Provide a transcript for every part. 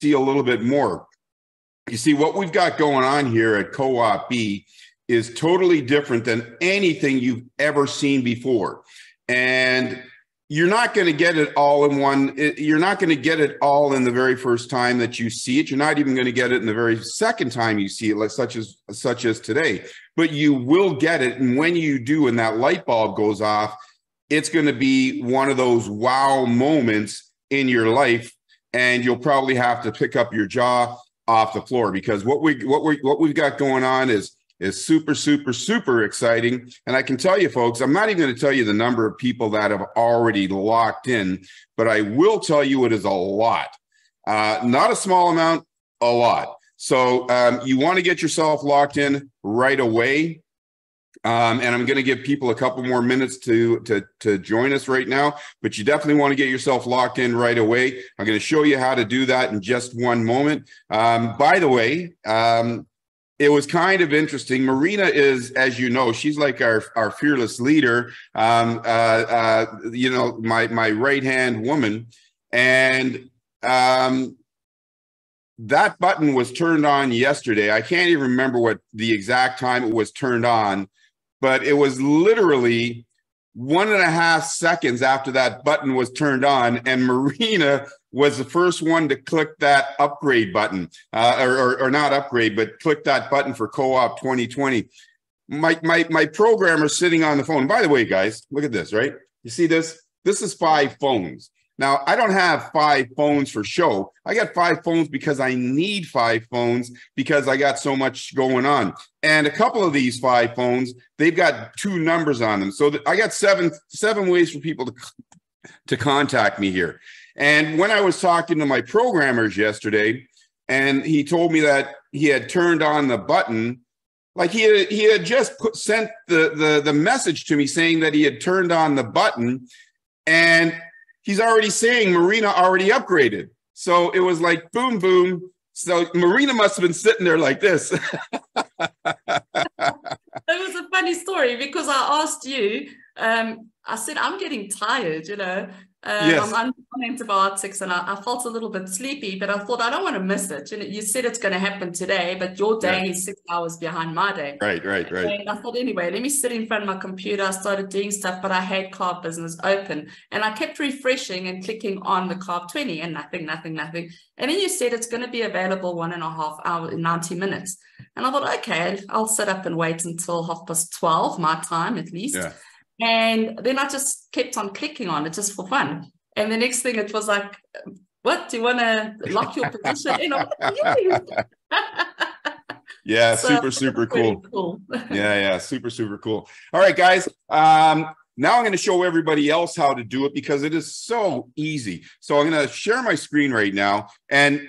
see a little bit more. You see, what we've got going on here at Co op B is totally different than anything you've ever seen before. And you're not going to get it all in one you're not going to get it all in the very first time that you see it you're not even going to get it in the very second time you see it like such as such as today but you will get it and when you do and that light bulb goes off it's going to be one of those wow moments in your life and you'll probably have to pick up your jaw off the floor because what we what we what we've got going on is is super, super, super exciting. And I can tell you, folks, I'm not even going to tell you the number of people that have already locked in, but I will tell you it is a lot. Uh, not a small amount, a lot. So um, you want to get yourself locked in right away. Um, and I'm going to give people a couple more minutes to, to, to join us right now, but you definitely want to get yourself locked in right away. I'm going to show you how to do that in just one moment. Um, by the way, um, it was kind of interesting. Marina is, as you know, she's like our, our fearless leader. Um, uh, uh, you know, my my right hand woman, and um, that button was turned on yesterday. I can't even remember what the exact time it was turned on, but it was literally one and a half seconds after that button was turned on, and Marina was the first one to click that upgrade button, uh, or, or, or, not upgrade, but click that button for co-op 2020. My my my programmer sitting on the phone. By the way, guys, look at this. Right, you see this? This is five phones. Now, I don't have five phones for show. I got five phones because I need five phones because I got so much going on. And a couple of these five phones, they've got two numbers on them. So I got seven seven ways for people to to contact me here. And when I was talking to my programmers yesterday, and he told me that he had turned on the button, like he had, he had just put, sent the, the the message to me saying that he had turned on the button, and he's already saying Marina already upgraded. So it was like boom, boom. So Marina must have been sitting there like this. it was a funny story because I asked you, um, I said, I'm getting tired, you know. Um, yes. I'm on antibiotics and I, I, felt a little bit sleepy, but I thought I don't want to miss it. You, know, you said it's going to happen today, but your day yeah. is six hours behind my day. Right, right, right. And I thought, anyway, let me sit in front of my computer. I started doing stuff, but I had co-op business open and I kept refreshing and clicking on the co-op 20 and nothing, nothing, nothing. And then you said it's going to be available one and a half hour, 90 minutes. And I thought, okay, I'll sit up and wait until half past 12, my time at least. Yeah. And then I just kept on clicking on it just for fun. And the next thing it was like, what do you want to lock your position in? yeah, so, super, super cool. cool. yeah, yeah, super, super cool. All right, guys. Um, now I'm going to show everybody else how to do it because it is so easy. So I'm going to share my screen right now. And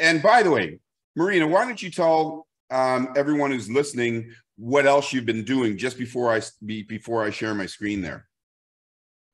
and by the way, Marina, why don't you tell um, everyone who's listening what else you've been doing just before I before I share my screen there?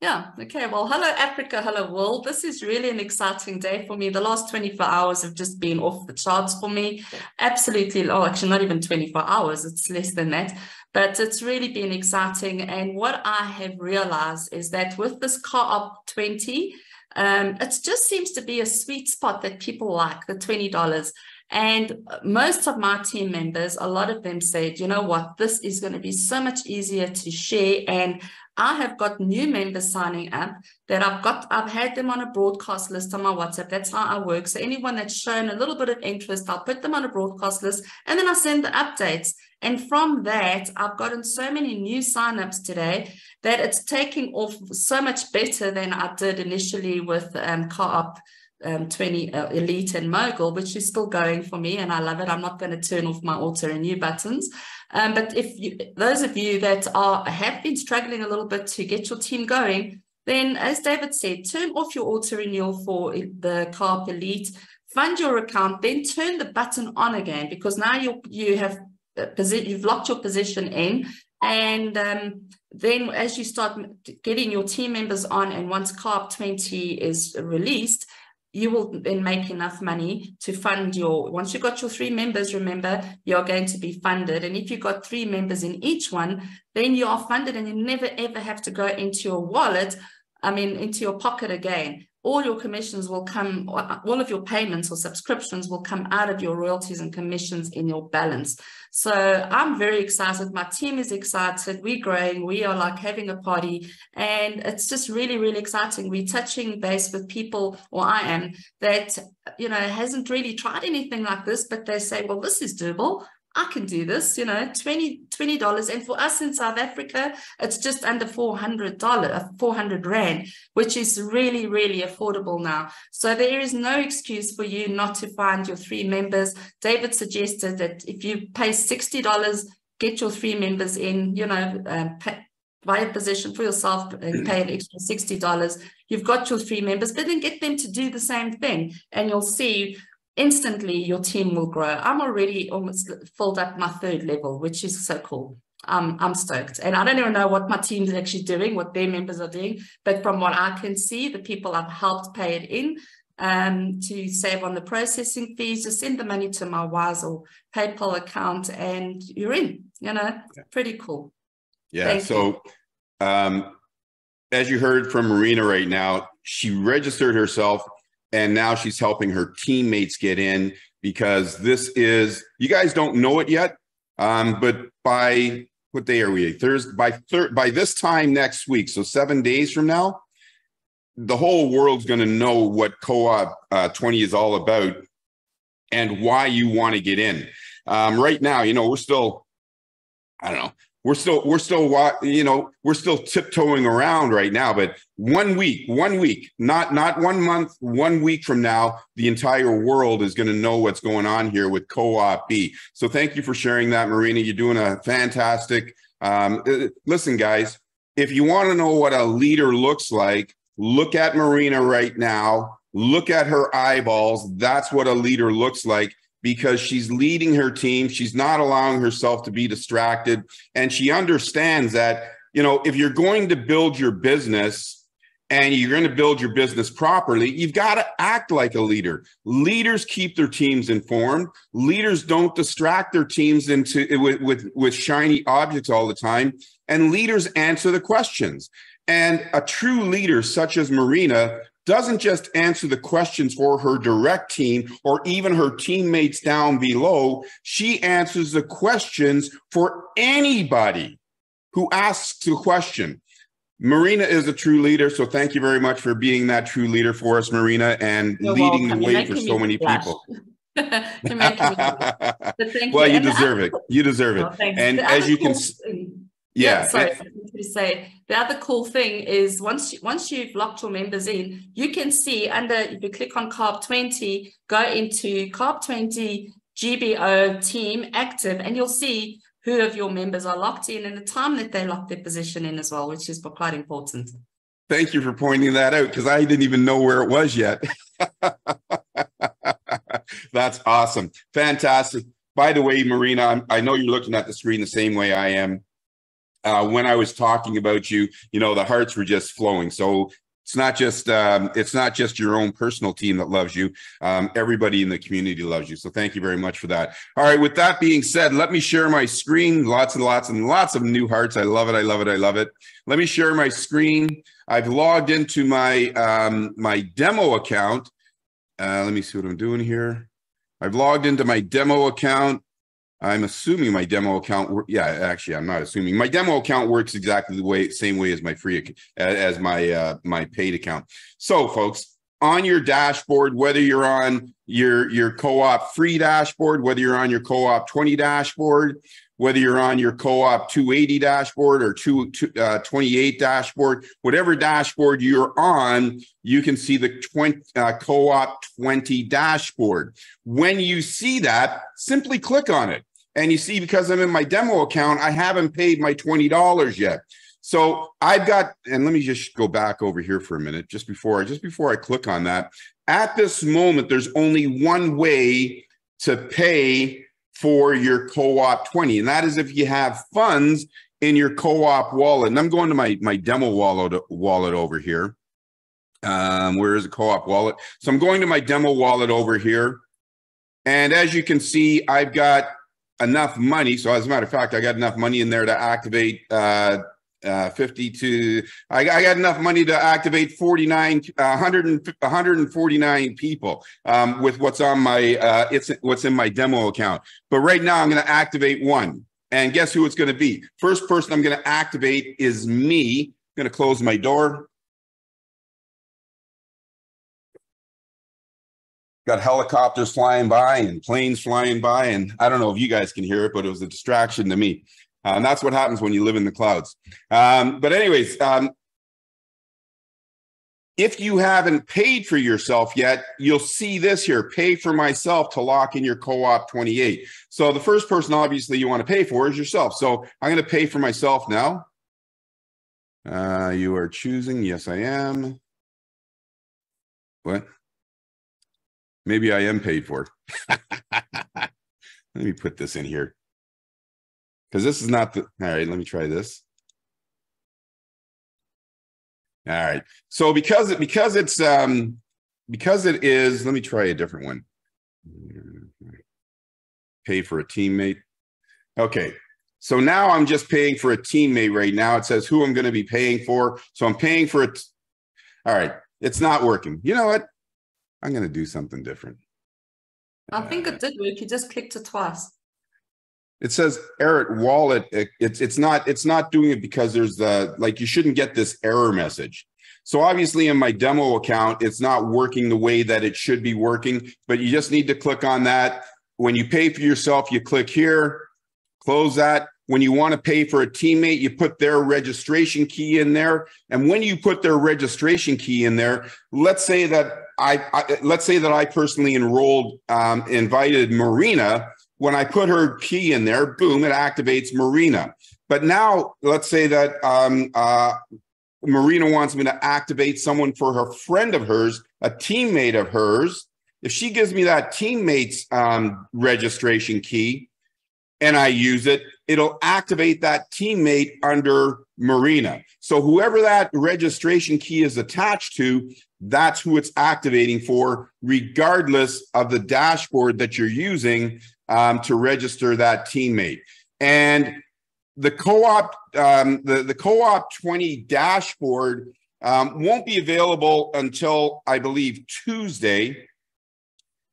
Yeah. Okay. Well, hello, Africa. Hello, world. This is really an exciting day for me. The last 24 hours have just been off the charts for me. Absolutely. Oh, actually, not even 24 hours. It's less than that. But it's really been exciting. And what I have realized is that with this Co-op 20, um, it just seems to be a sweet spot that people like the $20. And most of my team members, a lot of them said, you know what, this is going to be so much easier to share. And I have got new members signing up that I've got, I've had them on a broadcast list on my WhatsApp. That's how I work. So anyone that's shown a little bit of interest, I'll put them on a broadcast list and then I send the updates. And from that, I've gotten so many new signups today that it's taking off so much better than I did initially with um, Co-op um, 20 uh, Elite and Mogul, which is still going for me, and I love it. I'm not going to turn off my auto renew buttons. Um, but if you, those of you that are have been struggling a little bit to get your team going, then as David said, turn off your auto renewal for the Co-op Elite, fund your account, then turn the button on again because now you you have uh, you've locked your position in, and um, then as you start getting your team members on, and once Co-op 20 is released, you will then make enough money to fund your once you've got your three members remember you're going to be funded. And if you've got three members in each one then you are funded and you never ever have to go into your wallet i mean into your pocket again all your commissions will come, all of your payments or subscriptions will come out of your royalties and commissions in your balance. So I'm very excited. My team is excited. We're growing. We are like having a party. And it's just really, really exciting. We're touching base with people, or I am, that, you know, hasn't really tried anything like this, but they say, well, this is doable. I can do this, you know, 20 $20. And for us in South Africa, it's just under $400, 400 Rand, which is really, really affordable now. So there is no excuse for you not to find your three members. David suggested that if you pay $60, get your three members in, you know, um, pay, buy a position for yourself and pay an extra $60. You've got your three members, but then get them to do the same thing. And you'll see instantly your team will grow. I'm already almost filled up my third level, which is so cool. Um, I'm stoked. And I don't even know what my team is actually doing, what their members are doing. But from what I can see, the people I've helped pay it in um, to save on the processing fees, just send the money to my Wise or PayPal account and you're in, you know, pretty cool. Yeah. Thank so um, as you heard from Marina right now, she registered herself and now she's helping her teammates get in because this is you guys don't know it yet um, but by what day are we? Thursday by third by this time next week so seven days from now the whole world's going to know what co-op uh, 20 is all about and why you want to get in. Um, right now you know we're still i don't know we're still we're still you know we're still tiptoeing around right now but one week one week not not one month one week from now the entire world is going to know what's going on here with co-op b. So thank you for sharing that marina. You're doing a fantastic um, uh, listen guys if you want to know what a leader looks like look at marina right now. Look at her eyeballs. That's what a leader looks like because she's leading her team. She's not allowing herself to be distracted. And she understands that, you know, if you're going to build your business and you're going to build your business properly, you've got to act like a leader. Leaders keep their teams informed. Leaders don't distract their teams into with, with, with shiny objects all the time. And leaders answer the questions. And a true leader, such as Marina, doesn't just answer the questions for her direct team or even her teammates down below. She answers the questions for anybody who asks a question. Marina is a true leader. So thank you very much for being that true leader for us, Marina, and You're leading welcome. the way for so many people. well, you, you deserve it. You deserve it. Oh, and as you can, yeah, yeah sorry to say. The other cool thing is once you, once you've locked your members in you can see under if you click on co-op 20 go into co-op 20 gbo team active and you'll see who of your members are locked in and the time that they lock their position in as well which is quite important. Thank you for pointing that out because i didn't even know where it was yet. That's awesome. Fantastic. By the way marina i know you're looking at the screen the same way i am uh, when I was talking about you, you know, the hearts were just flowing. So it's not just um, it's not just your own personal team that loves you. Um, everybody in the community loves you. So thank you very much for that. All right. With that being said, let me share my screen. Lots and lots and lots of new hearts. I love it. I love it. I love it. Let me share my screen. I've logged into my um, my demo account. Uh, let me see what I'm doing here. I've logged into my demo account. I'm assuming my demo account. Yeah, actually, I'm not assuming my demo account works exactly the way, same way as my free, as my uh, my paid account. So, folks, on your dashboard, whether you're on your your co-op free dashboard, whether you're on your co-op 20 dashboard, whether you're on your co-op 280 dashboard or 2, uh, 28 dashboard, whatever dashboard you're on, you can see the 20, uh, co-op 20 dashboard. When you see that, simply click on it. And you see, because I'm in my demo account, I haven't paid my $20 yet. So I've got, and let me just go back over here for a minute, just before, just before I click on that. At this moment, there's only one way to pay for your co-op 20, and that is if you have funds in your co-op wallet. And I'm going to my my demo wallet wallet over here. Um, where is the co-op wallet? So I'm going to my demo wallet over here. And as you can see, I've got enough money. So as a matter of fact, I got enough money in there to activate uh, uh, 50 to I, I, got enough money to activate 49 uh, 100 149 people um, with what's on my uh, it's what's in my demo account. But right now i'm going to activate one. And guess who it's going to be? First person i'm going to activate is me. I'm going to close my door got helicopters flying by and planes flying by and i don't know if you guys can hear it but it was a distraction to me uh, and that's what happens when you live in the clouds. Um, but, anyways, um, if you haven't paid for yourself yet, you'll see this here pay for myself to lock in your co op 28. So, the first person, obviously, you want to pay for is yourself. So, I'm going to pay for myself now. Uh, you are choosing. Yes, I am. What? Maybe I am paid for. Let me put this in here. Because this is not the all right let me try this. All right. So because it because it's um because it is let me try a different one. Pay for a teammate. Okay. So now i'm just paying for a teammate right now. It says who i'm going to be paying for. So i'm paying for it all right. It's not working. You know what i'm going to do something different. I think it did work you just clicked it twice. It says error wallet. It's it's not it's not doing it because there's the like you shouldn't get this error message. So obviously in my demo account it's not working the way that it should be working but you just need to click on that. When you pay for yourself you click here close that. When you want to pay for a teammate you put their registration key in there. And when you put their registration key in there let's say that i, I let's say that i personally enrolled um, invited marina when I put her key in there, boom, it activates Marina. But now let's say that um, uh, Marina wants me to activate someone for her friend of hers, a teammate of hers. If she gives me that teammate's um, registration key and I use it, it'll activate that teammate under Marina. So whoever that registration key is attached to, that's who it's activating for, regardless of the dashboard that you're using um, to register that teammate. And the co-op, um, the, the co-op 20 dashboard um, won't be available until I believe Tuesday.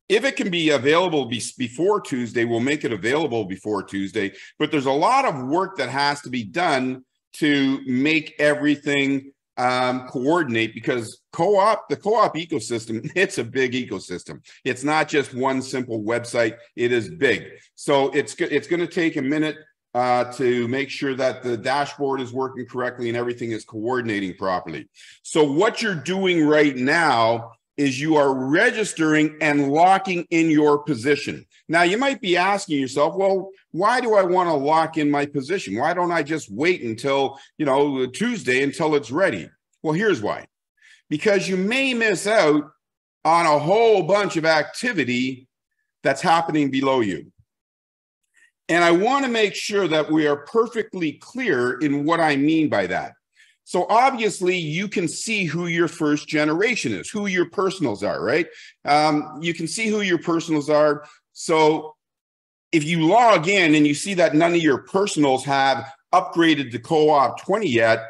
If it can be available be- before Tuesday, we'll make it available before Tuesday. But there's a lot of work that has to be done to make everything um, coordinate because co-op the co-op ecosystem it's a big ecosystem. It's not just one simple website. It is big. So it's it's going to take a minute uh, to make sure that the dashboard is working correctly and everything is coordinating properly. So what you're doing right now is you are registering and locking in your position now you might be asking yourself well why do I want to lock in my position? Why don't I just wait until, you know, Tuesday until it's ready? Well, here's why. Because you may miss out on a whole bunch of activity that's happening below you. And I want to make sure that we are perfectly clear in what I mean by that. So obviously, you can see who your first generation is, who your personals are, right? Um, you can see who your personals are. So if you log in and you see that none of your personals have upgraded to co-op 20 yet,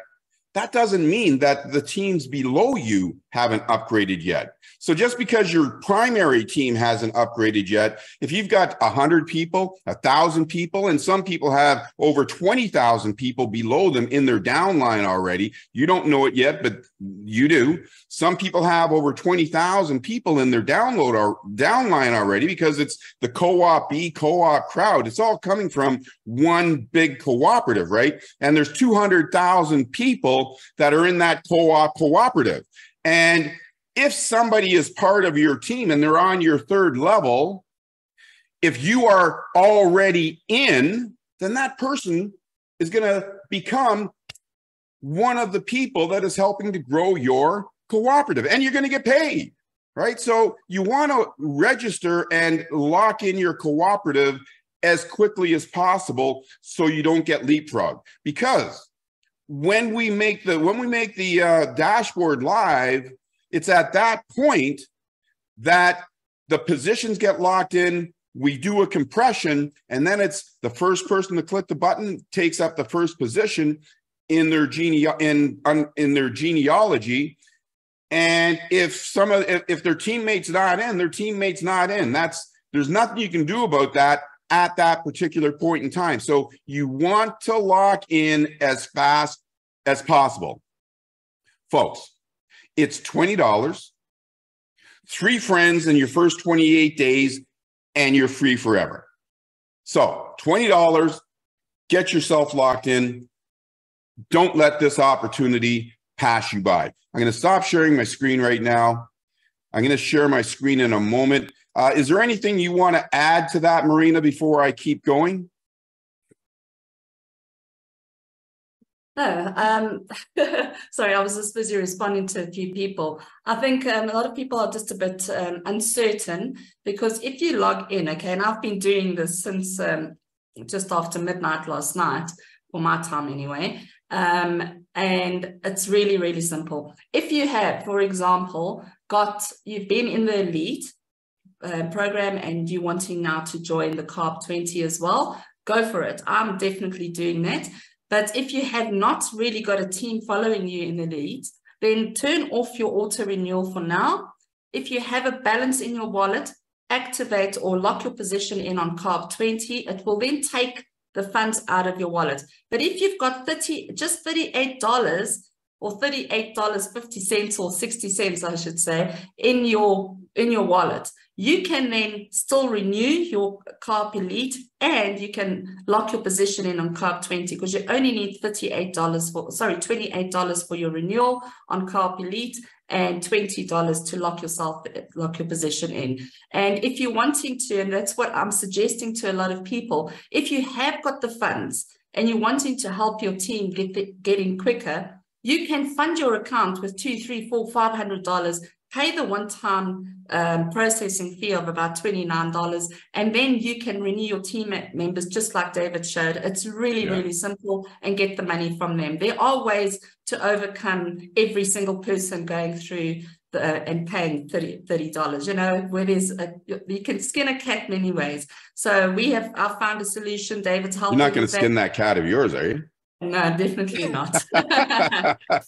that doesn't mean that the teams below you haven't upgraded yet. So just because your primary team hasn't upgraded yet, if you've got 100 people, 1,000 people, and some people have over 20,000 people below them in their downline already, you don't know it yet, but you do. Some people have over 20,000 people in their download or downline already because it's the co-op B co-op crowd. It's all coming from one big cooperative, right? And there's 200,000 people that are in that co-op cooperative. And if somebody is part of your team and they're on your third level, if you are already in, then that person is going to become one of the people that is helping to grow your cooperative and you're going to get paid, right? So you want to register and lock in your cooperative as quickly as possible so you don't get leapfrog because when we make the when we make the uh, dashboard live it's at that point that the positions get locked in. We do a compression, and then it's the first person to click the button takes up the first position. in their gene in in their genealogy. And if some of if, if their teammates not in, their teammates not in. That's there's nothing you can do about that at that particular point in time. So you want to lock in as fast as possible. Folks, it's $20, three friends in your first 28 days, and you're free forever. So $20, get yourself locked in. Don't let this opportunity pass you by. I'm going to stop sharing my screen right now. I'm going to share my screen in a moment. Uh, is there anything you want to add to that, Marina, before I keep going? No, um, sorry, I was just busy responding to a few people. I think um, a lot of people are just a bit um, uncertain because if you log in, okay, and I've been doing this since um, just after midnight last night, for my time anyway, um, and it's really, really simple. If you have, for example, got, you've been in the elite uh, program and you're wanting now to join the Co-op 20 as well, go for it. I'm definitely doing that. But if you have not really got a team following you in the elite, then turn off your auto renewal for now. If you have a balance in your wallet, activate or lock your position in on Co-op 20. It will then take the funds out of your wallet. But if you've got 30, just $38 or $38.50 or 60 cents, I should say, in your in your wallet, you can then still renew your Co-op Elite and you can lock your position in on Co-op 20 because you only need $38 for, sorry, $28 for your renewal on Co-op Elite and $20 to lock yourself, lock your position in. And if you're wanting to, and that's what I'm suggesting to a lot of people, if you have got the funds and you're wanting to help your team get the, getting quicker, you can fund your account with two, three, four, five hundred dollars pay the one-time um, processing fee of about $29 and then you can renew your team members just like david showed. It's really yeah. really simple and get the money from them. There are ways to overcome every single person going through the, uh, and paying 30 dollars you know where there's a, you can skin a cat many ways. So we have i found a solution david's helping you're not going to skin that cat of yours are you no, definitely not. so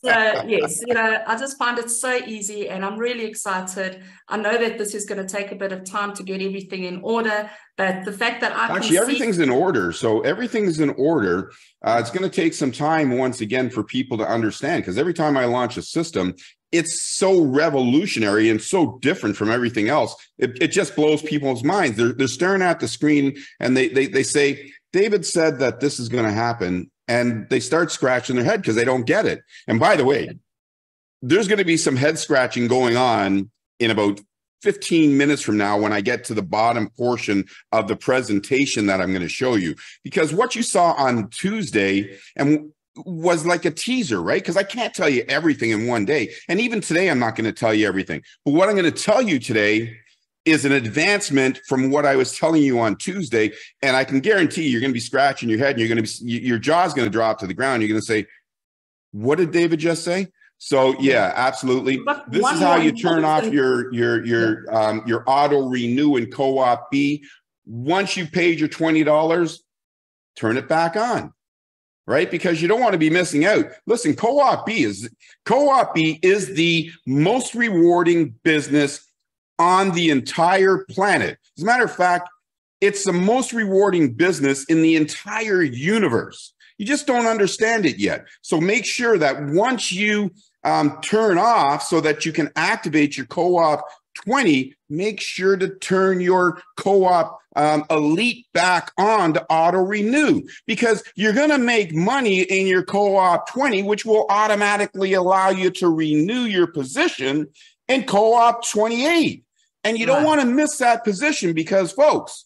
yes, you know, I just find it so easy and I'm really excited. I know that this is going to take a bit of time to get everything in order, but the fact that I actually everything's see- in order. So everything's in order. Uh, it's going to take some time once again for people to understand because every time I launch a system, it's so revolutionary and so different from everything else. It, it just blows people's minds. They're, they're staring at the screen and they, they, they say, David said that this is going to happen and they start scratching their head because they don't get it. And by the way, there's going to be some head scratching going on in about 15 minutes from now when I get to the bottom portion of the presentation that I'm going to show you. Because what you saw on Tuesday and was like a teaser, right? Because I can't tell you everything in one day. And even today, I'm not going to tell you everything. But what I'm going to tell you today is an advancement from what I was telling you on Tuesday. And I can guarantee you're going to be scratching your head and you're going to be, your jaw's going to drop to the ground. You're going to say, what did David just say? So yeah, absolutely. But this is how you turn off your your your um, your auto renew in co-op B. Once you paid your twenty dollars, turn it back on, right? Because you don't want to be missing out. Listen, co-op B is co-op B is the most rewarding business on the entire planet. As a matter of fact, it's the most rewarding business in the entire universe. You just don't understand it yet. So make sure that once you um, turn off so that you can activate your co-op 20, make sure to turn your co-op um, elite back on to auto renew because you're going to make money in your co-op 20, which will automatically allow you to renew your position in co-op 28. And you don't want to miss that position because, folks,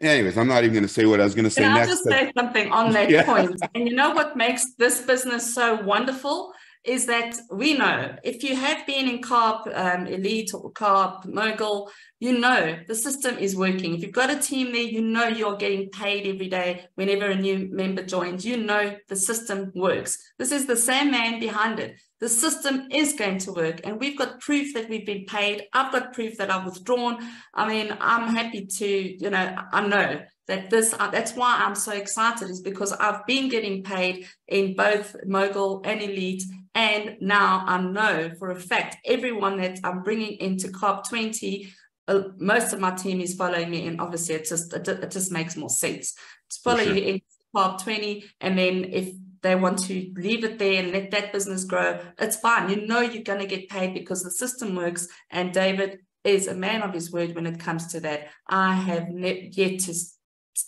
anyways, I'm not even going to say what I was going to say Can next. I'll just say something on that yeah. point. And you know what makes this business so wonderful is that we know if you have been in Co-op um, Elite or Co-op Mogul, you know the system is working. If you've got a team there, you know you're getting paid every day whenever a new member joins. You know the system works. This is the same man behind it. The system is going to work, and we've got proof that we've been paid. I've got proof that I've withdrawn. I mean, I'm happy to, you know, I know that this uh, that's why I'm so excited is because I've been getting paid in both mogul and elite and now I know for a fact everyone that I'm bringing into Co-op 20 uh, most of my team is following me and obviously it just it, it just makes more sense to follow sure. you in Co-op 20 and then if they want to leave it there and let that business grow, it's fine. You know you're going to get paid because the system works. And David is a man of his word when it comes to that. I have ne- yet to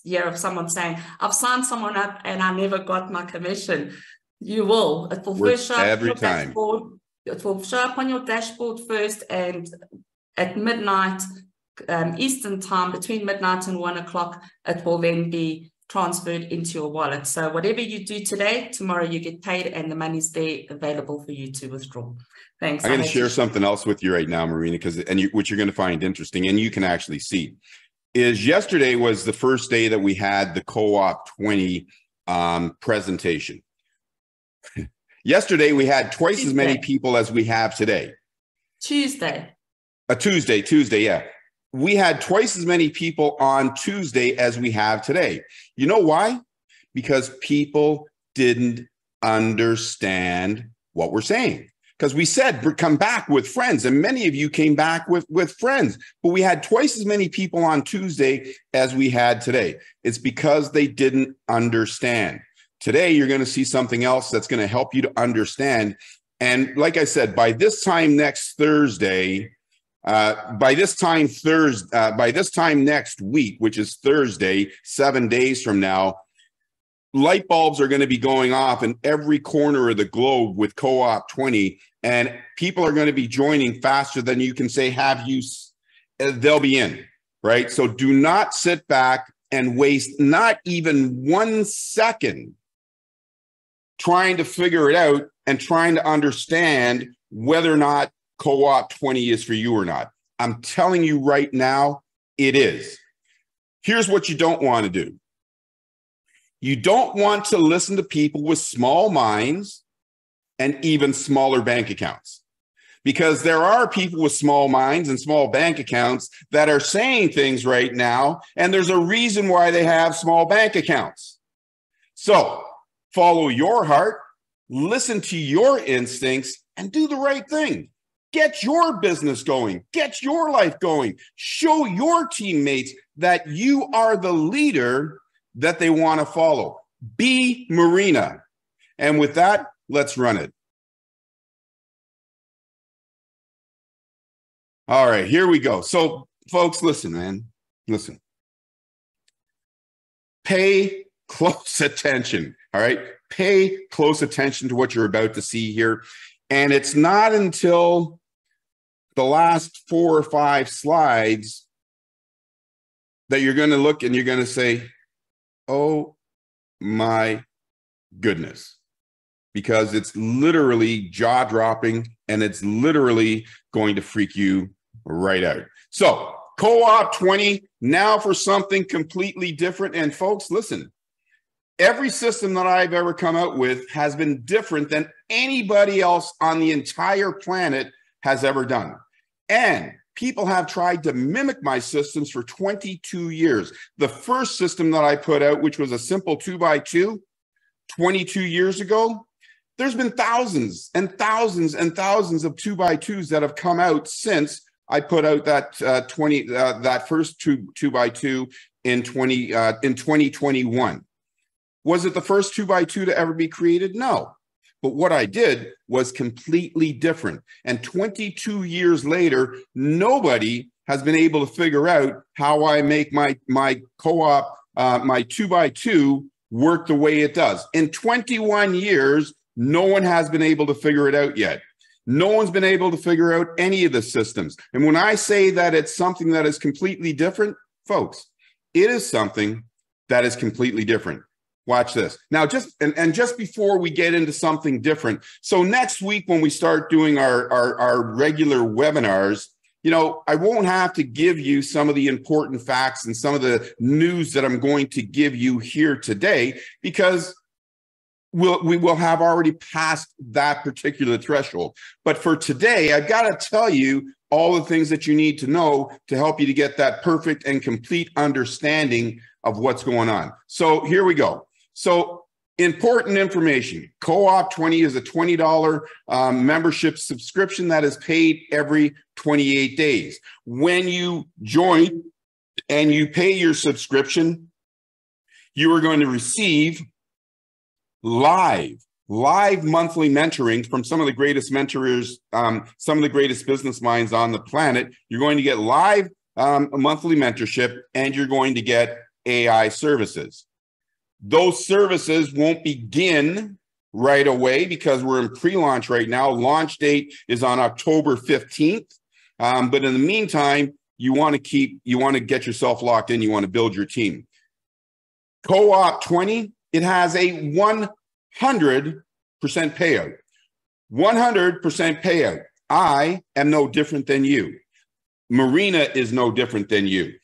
hear of someone saying, I've signed someone up and I never got my commission. You will. It will first show every up time. Dashboard. It will show up on your dashboard first and at midnight um, Eastern time, between midnight and one o'clock, it will then be transferred into your wallet. So whatever you do today, tomorrow you get paid and the money's there available for you to withdraw. Thanks. I'm going to share something else with you right now, Marina, because and you, what you're going to find interesting, and you can actually see, is yesterday was the first day that we had the co-op 20 um, presentation. Yesterday we had twice Tuesday. as many people as we have today. Tuesday. A Tuesday, Tuesday, yeah. We had twice as many people on Tuesday as we have today. You know why? Because people didn't understand what we're saying because we said come back with friends and many of you came back with with friends but we had twice as many people on tuesday as we had today it's because they didn't understand today you're going to see something else that's going to help you to understand. And like i said by this time next thursday uh, by this time thursday uh, by this time next week which is thursday seven days from now light bulbs are going to be going off in every corner of the globe with co-op 20 and people are going to be joining faster than you can say have you uh, they'll be in right? So do not sit back and waste not even one second trying to figure it out and trying to understand whether or not co-op 20 is for you or not i'm telling you right now it is here's what you don't want to do you don't want to listen to people with small minds and even smaller bank accounts. Because there are people with small minds and small bank accounts that are saying things right now, and there's a reason why they have small bank accounts. So follow your heart, listen to your instincts, and do the right thing. Get your business going, get your life going, show your teammates that you are the leader that they want to follow. Be Marina. And with that, let's run it. All right, here we go. So, folks, listen, man. Listen. Pay close attention. All right. Pay close attention to what you're about to see here. And it's not until the last four or five slides that you're going to look and you're going to say, oh my goodness because it's literally jaw dropping and it's literally going to freak you right out. So, co op 20, now for something completely different. And folks, listen, every system that I've ever come out with has been different than anybody else on the entire planet has ever done. And people have tried to mimic my systems for 22 years. The first system that I put out, which was a simple two by two, 22 years ago, there's been thousands and thousands and thousands of two by twos that have come out since I put out that uh, 20 uh, that first two two by two in 20 uh, in 2021. Was it the first two by two to ever be created? No. But what I did was completely different. And 22 years later, nobody has been able to figure out how I make my my co-op, uh, my two by two work the way it does. In 21 years, no one has been able to figure it out yet. No one's been able to figure out any of the systems. And when I say that it's something that is completely different, folks, it is something that is completely different. Watch this. Now, just and, and just before we get into something different, so next week when we start doing our, our, our regular webinars, you know, I won't have to give you some of the important facts and some of the news that I'm going to give you here today because we'll, we will have already passed that particular threshold. But for today, I've got to tell you all the things that you need to know to help you to get that perfect and complete understanding of what's going on. So here we go. So important information. Co-op 20 is a $20 um, membership subscription that is paid every 28 days. When you join and you pay your subscription, you are going to receive live live monthly mentoring from some of the greatest mentors, um, some of the greatest business minds on the planet. You're going to get live um, monthly mentorship and you're going to get AI services. Those services won't begin right away because we're in pre launch right now. Launch date is on October 15th. Um, but in the meantime, you want to keep, you want to get yourself locked in, you want to build your team. Co op 20, it has a 100% payout. 100% payout. I am no different than you. Marina is no different than you.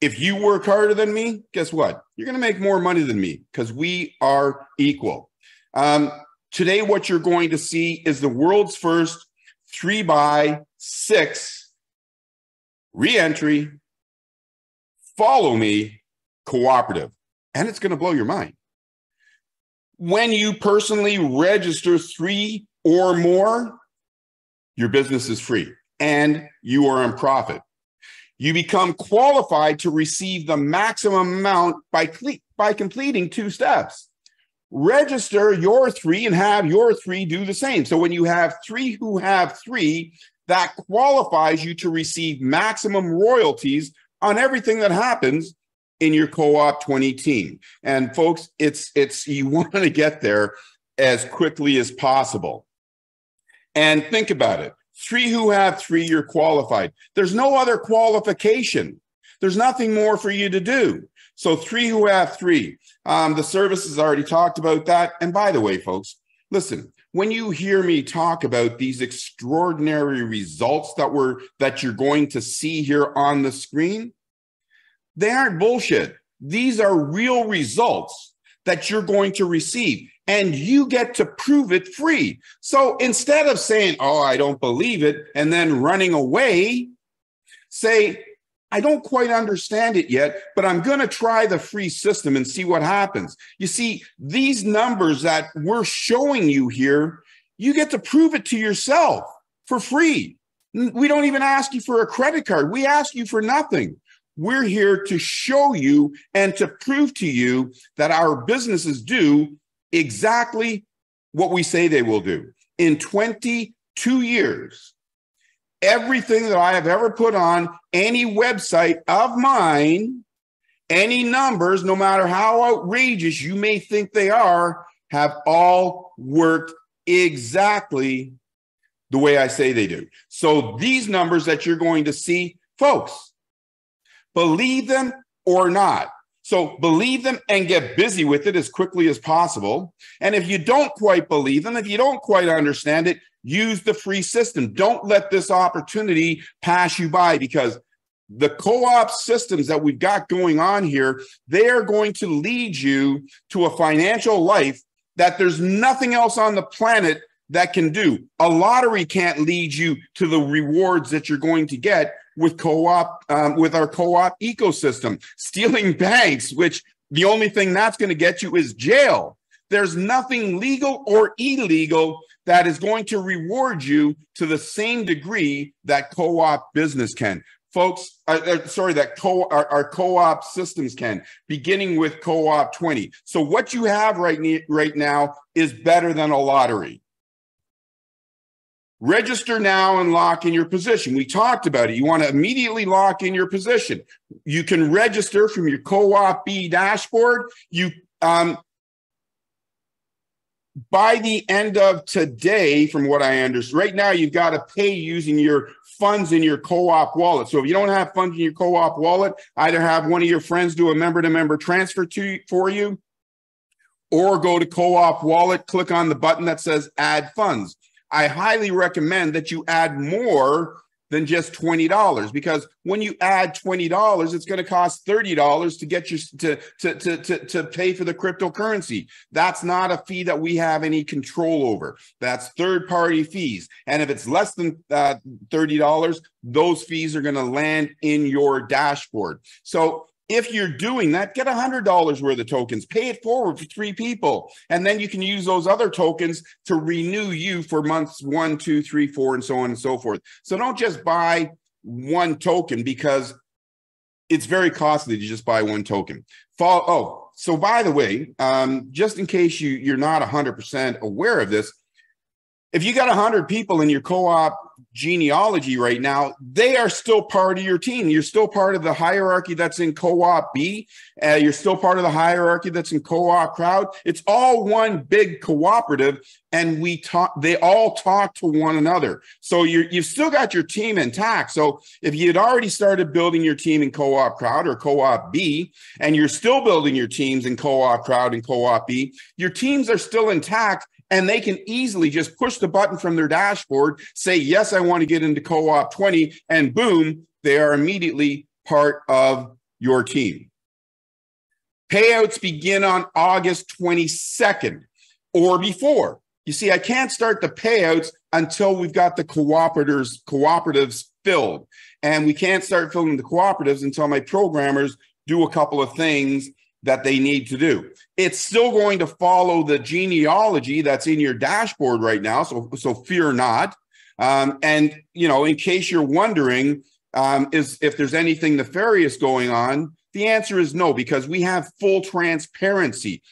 If you work harder than me, guess what? You're going to make more money than me because we are equal. Um, today, what you're going to see is the world's first three by six reentry, follow me cooperative. And it's going to blow your mind when you personally register three or more, your business is free and you are in profit. You become qualified to receive the maximum amount by, by completing two steps. Register your three and have your three do the same. So when you have three who have three, that qualifies you to receive maximum royalties on everything that happens in your co-op 20 team. And folks, it's it's you want to get there as quickly as possible. And think about it. Three who have three, you're qualified. There's no other qualification. There's nothing more for you to do. So three who have three. Um, the service has already talked about that. And by the way, folks, listen, when you hear me talk about these extraordinary results that we're that you're going to see here on the screen, they aren't bullshit. These are real results that you're going to receive, and you get to prove it free. So instead of saying, Oh, I don't believe it, and then running away, say, I don't quite understand it yet, but I'm going to try the free system and see what happens. You see, these numbers that we're showing you here, you get to prove it to yourself for free. We don't even ask you for a credit card. We ask you for nothing. We're here to show you and to prove to you that our businesses do exactly what we say they will do. In 22 years, everything that I have ever put on any website of mine, any numbers, no matter how outrageous you may think they are, have all worked exactly the way I say they do. So these numbers that you're going to see, folks, Believe them or not. So believe them and get busy with it as quickly as possible. And if you don't quite believe them, if you don't quite understand it, use the free system. Don't let this opportunity pass you by because the co-op systems that we've got going on here, they are going to lead you to a financial life that there's nothing else on the planet that can do. A lottery can't lead you to the rewards that you're going to get with co-op um, with our co-op ecosystem. Stealing banks which the only thing that's going to get you is jail. There's nothing legal or illegal that is going to reward you to the same degree that co-op business can. Folks uh, uh, sorry that co our, our, co-op systems can beginning with co-op 20 so what you have right, right now is better than a lottery Register now and lock in your position. We talked about it. You want to immediately lock in your position. You can register from your co-op B dashboard. You um, by the end of today, from what I understand, right now you've got to pay using your funds in your co-op wallet. So if you don't have funds in your co-op wallet, either have one of your friends do a member-to-member transfer to for you, or go to co-op wallet, click on the button that says add funds. I highly recommend that you add more than just $20 because when you add $20 it's going to cost $30 to get you to, to to to to pay for the cryptocurrency. That's not a fee that we have any control over. That's third party fees. And if it's less than uh, $30 those fees are going to land in your dashboard. So If you're doing that, get $100 worth of tokens, pay it forward for three people. And then you can use those other tokens to renew you for months one, two, three, four, and so on and so forth. So don't just buy one token because it's very costly to just buy one token. Follow, oh, so by the way, um, just in case you, you're not 100% aware of this, if you got 100 people in your co-op genealogy right now they are still part of your team. You're still part of the hierarchy that's in co-op b. Uh, you're still part of the hierarchy that's in co-op crowd. It's all one big cooperative and we talk they all talk to one another. So you you've still got your team intact. So if you had already started building your team in co-op crowd or co-op b and you're still building your teams in co-op crowd and co-op b your teams are still intact and they can easily just push the button from their dashboard, say, Yes, I want to get into co op 20, and boom, they are immediately part of your team. Payouts begin on August 22nd or before. You see, I can't start the payouts until we've got the cooperatives cooperatives filled. And we can't start filling the cooperatives until my programmers do a couple of things that they need to do. It's still going to follow the genealogy that's in your dashboard right now. So, so fear not. Um, and you know, in case you're wondering, um, is if there's anything nefarious going on, the answer is no, because we have full transparency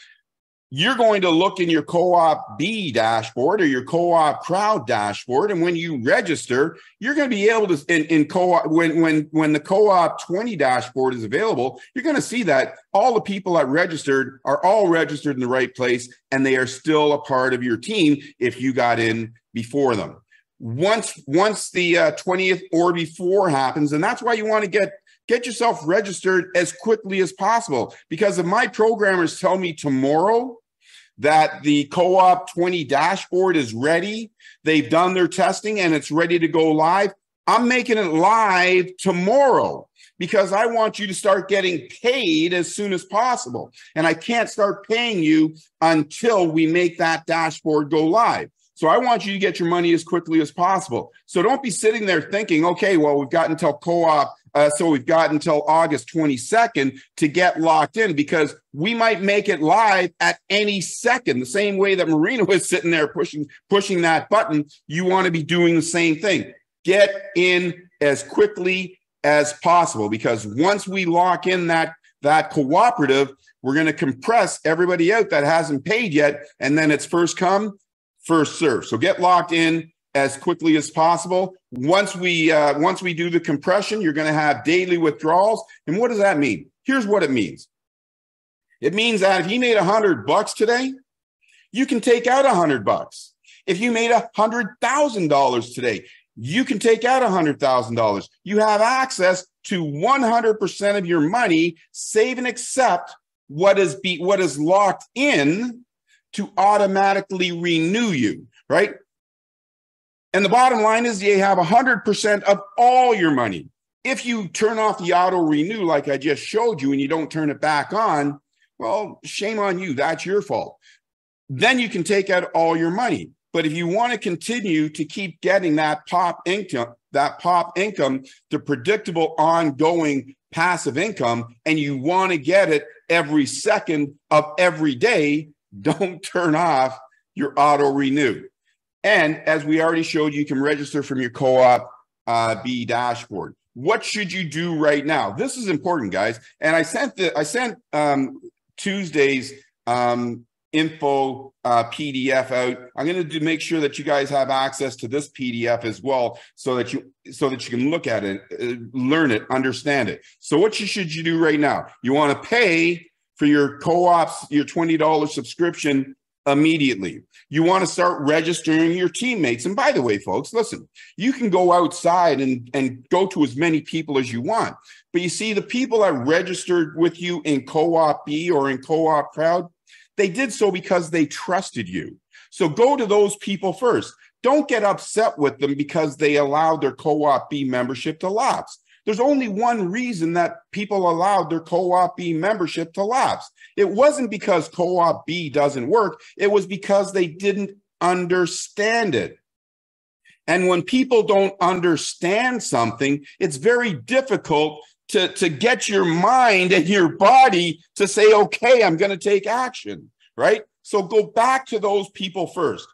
you're going to look in your co-op B dashboard or your co-op crowd dashboard. And when you register, you're going to be able to in, in co-op when when when the co-op 20 dashboard is available, you're going to see that all the people that registered are all registered in the right place and they are still a part of your team if you got in before them. Once once the uh, 20th or before happens, and that's why you want to get get yourself registered as quickly as possible because if my programmers tell me tomorrow that the co-op 20 dashboard is ready. They've done their testing and it's ready to go live. I'm making it live tomorrow because I want you to start getting paid as soon as possible. And I can't start paying you until we make that dashboard go live. So I want you to get your money as quickly as possible. So don't be sitting there thinking, okay, well, we've got until co-op uh, so we've got until August 22nd to get locked in because we might make it live at any second. The same way that Marina was sitting there pushing pushing that button, you want to be doing the same thing. Get in as quickly as possible because once we lock in that that cooperative, we're going to compress everybody out that hasn't paid yet, and then it's first come, first serve. So get locked in as quickly as possible. Once we uh, once we do the compression, you're going to have daily withdrawals. And what does that mean? Here's what it means. It means that if you made a hundred bucks today, you can take out a hundred bucks. If you made a hundred thousand dollars today, you can take out a hundred thousand dollars. You have access to 100% of your money, save and accept what is be what is locked in to automatically renew you, right? And the bottom line is you have 100% of all your money. If you turn off the auto renew, like I just showed you, and you don't turn it back on, well, shame on you. That's your fault. Then you can take out all your money. But if you want to continue to keep getting that pop income, that pop income, the predictable ongoing passive income, and you want to get it every second of every day, don't turn off your auto renew. And as we already showed, you can register from your co-op uh, B dashboard. What should you do right now? This is important, guys. And I sent the I sent um, Tuesday's um, info uh, PDF out. I'm going to make sure that you guys have access to this PDF as well, so that you so that you can look at it, uh, learn it, understand it. So what you should you do right now? You want to pay for your co-ops, your twenty dollars subscription immediately. You want to start registering your teammates. And by the way, folks, listen, you can go outside and, and go to as many people as you want. But you see, the people that registered with you in co op B or in co op crowd, they did so because they trusted you. So go to those people first. Don't get upset with them because they allowed their co op B membership to lapse. There's only one reason that people allowed their co op B membership to lapse. It wasn't because co op B doesn't work, it was because they didn't understand it. And when people don't understand something, it's very difficult to, to get your mind and your body to say, okay, I'm going to take action, right? So go back to those people first.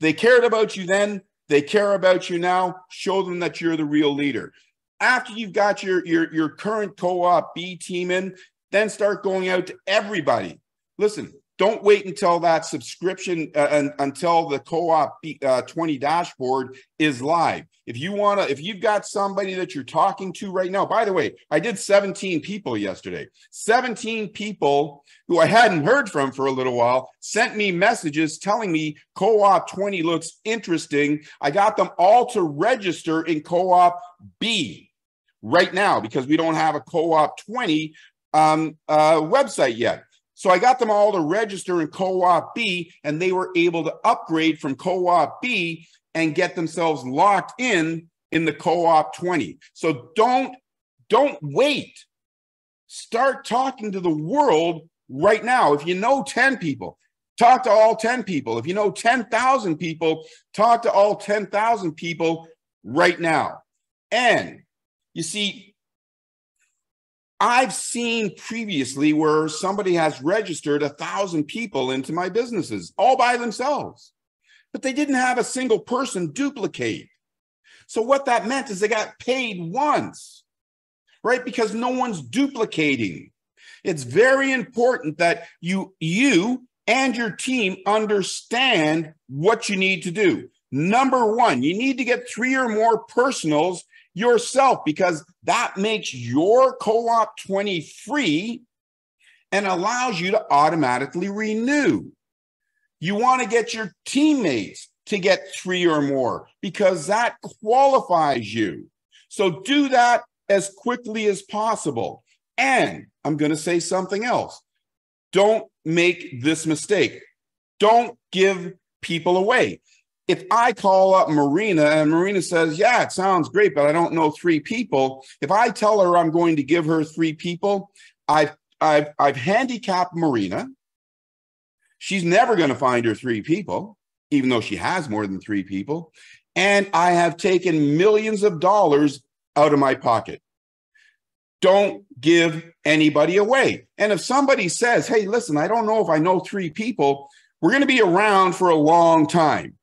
They cared about you then. They care about you now. Show them that you're the real leader. After you've got your, your, your current co-op B team in, then start going out to everybody. Listen, don't wait until that subscription uh, until the co-op uh, 20 dashboard is live. If you want to, if you've got somebody that you're talking to right now, by the way, I did 17 people yesterday. 17 people who I hadn't heard from for a little while sent me messages telling me co-op 20 looks interesting. I got them all to register in co-op B right now because we don't have a co-op 20 um, uh, website yet. So I got them all to register in co-op B and they were able to upgrade from co-op B and get themselves locked in in the co-op 20. So don't don't wait. Start talking to the world right now. If you know 10 people, talk to all 10 people. If you know 10,000 people, talk to all 10,000 people right now. And you see, I've seen previously where somebody has registered a thousand people into my businesses all by themselves, but they didn't have a single person duplicate. So what that meant is they got paid once, right? Because no one's duplicating. It's very important that you you and your team understand what you need to do. Number 1, you need to get 3 or more personals yourself because that makes your co op 20 free and allows you to automatically renew. You want to get your teammates to get three or more because that qualifies you. So do that as quickly as possible. And I'm going to say something else. Don't make this mistake. Don't give people away if I call up Marina and Marina says, Yeah, it sounds great, but I don't know three people, if I tell her I'm going to give her three people, I've I've I've handicapped Marina. She's never going to find her three people, even though she has more than three people. And I have taken millions of dollars out of my pocket. Don't give anybody away. And if somebody says, Hey, listen, I don't know if I know three people, we're going to be around for a long time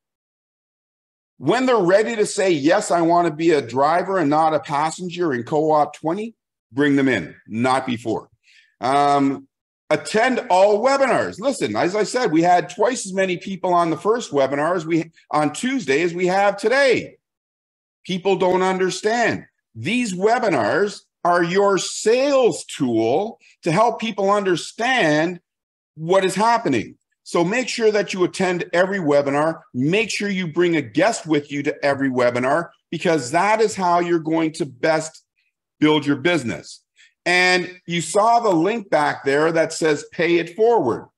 when they're ready to say, yes, I want to be a driver and not a passenger in co op 20, bring them in, not before. Um, attend all webinars. Listen, as I said, we had twice as many people on the first webinar as we on Tuesday as we have today. People don't understand. These webinars are your sales tool to help people understand what is happening. So make sure that you attend every webinar. Make sure you bring a guest with you to every webinar because that is how you're going to best build your business. And you saw the link back there that says pay it forward.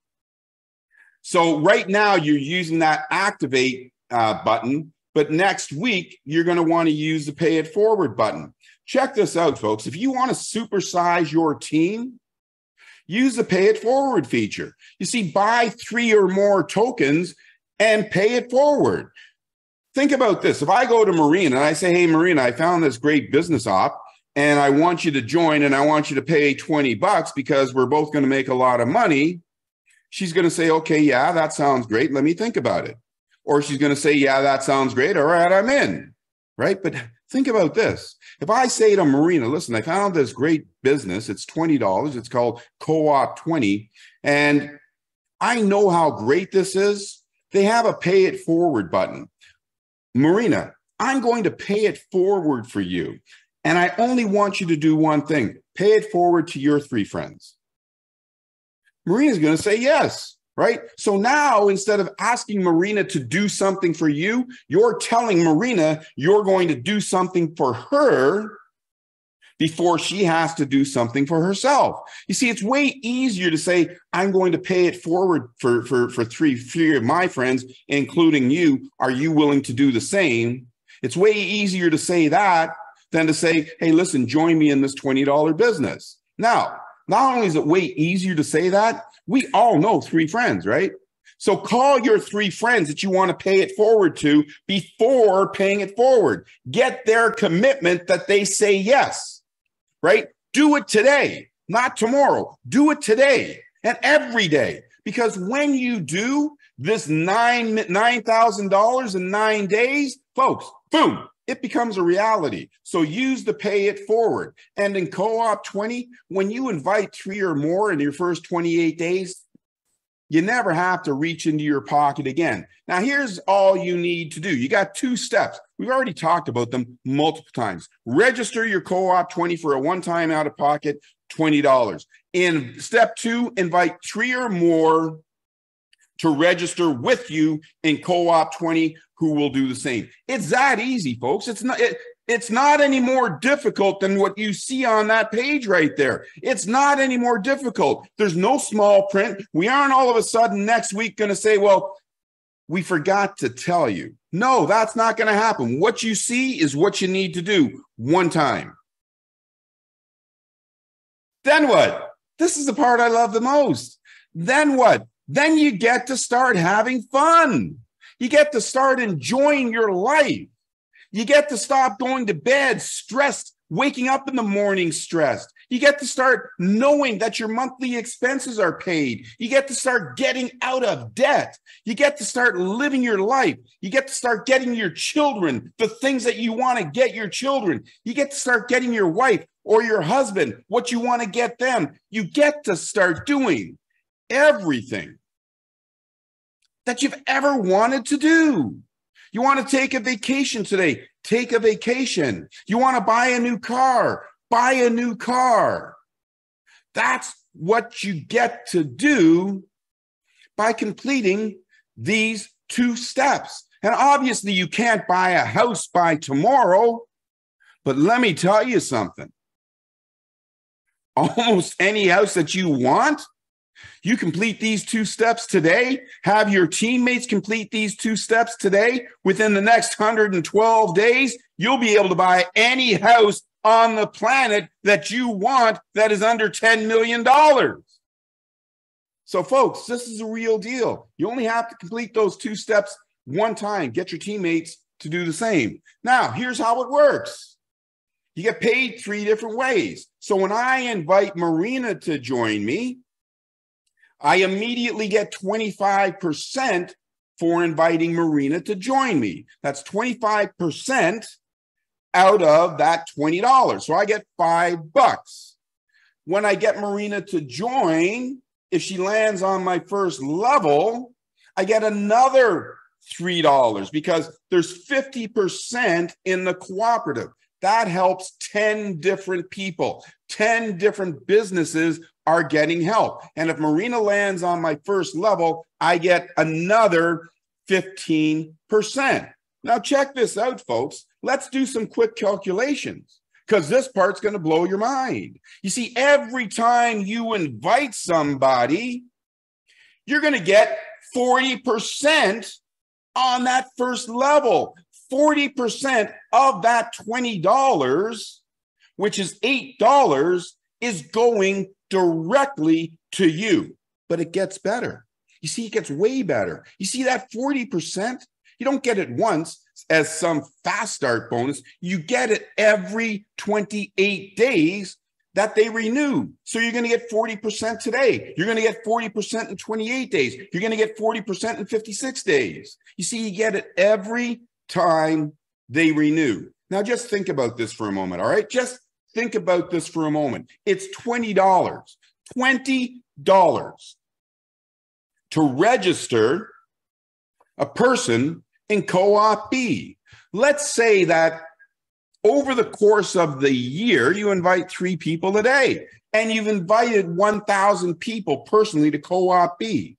So right now you're using that activate uh, button, but next week you're going to want to use the pay it forward button. Check this out, folks. If you want to supersize your team, use the pay it forward feature. You see, buy three or more tokens and pay it forward. Think about this. If I go to Marina and I say, Hey, Marina, I found this great business op and I want you to join and I want you to pay 20 bucks because we're both going to make a lot of money. She's going to say, Okay, yeah, that sounds great. Let me think about it. Or she's going to say, Yeah, that sounds great. All right, I'm in. Right. But Think about this. If I say to Marina, listen, I found this great business, it's $20, it's called Co op 20, and I know how great this is. They have a pay it forward button. Marina, I'm going to pay it forward for you. And I only want you to do one thing pay it forward to your three friends. Marina's going to say yes right? So now instead of asking Marina to do something for you, you're telling Marina you're going to do something for her before she has to do something for herself. You see, it's way easier to say, I'm going to pay it forward for, for, for three, three of my friends, including you. Are you willing to do the same? It's way easier to say that than to say, hey, listen, join me in this $20 business. Now, not only is it way easier to say that, we all know three friends, right? So call your three friends that you want to pay it forward to before paying it forward. Get their commitment that they say yes, right? Do it today, not tomorrow. Do it today and every day. Because when you do this nine nine thousand dollars in nine days, folks, boom, it becomes a reality. So use the pay it forward. And in co-op 20, when you invite three or more in your first 28 days, you never have to reach into your pocket again. Now, here's all you need to do. You got two steps. We've already talked about them multiple times. Register your co op 20 for a one time out of pocket $20. In step two, invite three or more to register with you in co-op 20 who will do the same. It's that easy, folks. It's not it, it's not any more difficult than what you see on that page right there. It's not any more difficult. There's no small print. We aren't all of a sudden next week going to say, well, we forgot to tell you. No, that's not going to happen. What you see is what you need to do one time. Then what? This is the part I love the most. Then what? Then you get to start having fun. You get to start enjoying your life. You get to stop going to bed stressed, waking up in the morning stressed. You get to start knowing that your monthly expenses are paid. You get to start getting out of debt. You get to start living your life. You get to start getting your children the things that you want to get your children. You get to start getting your wife or your husband what you want to get them. You get to start doing everything that you've ever wanted to do. You want to take a vacation today? Take a vacation. You want to buy a new car? Buy a new car. That's what you get to do by completing these two steps. And obviously, you can't buy a house by tomorrow. But let me tell you something almost any house that you want you complete these two steps today, have your teammates complete these two steps today. Within the next 112 days, you'll be able to buy any house on the planet that you want that is under $10 million. So, folks, this is a real deal. You only have to complete those two steps one time. Get your teammates to do the same. Now, here's how it works you get paid three different ways. So, when I invite Marina to join me, I immediately get 25% for inviting Marina to join me. That's 25% out of that $20. So I get five bucks. When I get Marina to join, if she lands on my first level, I get another $3 because there's 50% in the cooperative. That helps 10 different people, 10 different businesses are getting help. And if Marina lands on my first level, I get another 15%. Now, check this out, folks. Let's do some quick calculations because this part's going to blow your mind. You see, every time you invite somebody, you're going to get 40% on that first level. 40% of that $20, which is $8, is going directly to you. But it gets better. You see, it gets way better. You see that 40%? You don't get it once as some fast start bonus. You get it every 28 days that they renew. So you're going to get 40% today. You're going to get 40% in 28 days. You're going to get 40% in 56 days. You see, you get it every time they renew. Now, just think about this for a moment. All right. Just Think about this for a moment. It's $20. $20 to register a person in co op B. Let's say that over the course of the year, you invite three people a day and you've invited 1,000 people personally to co op B.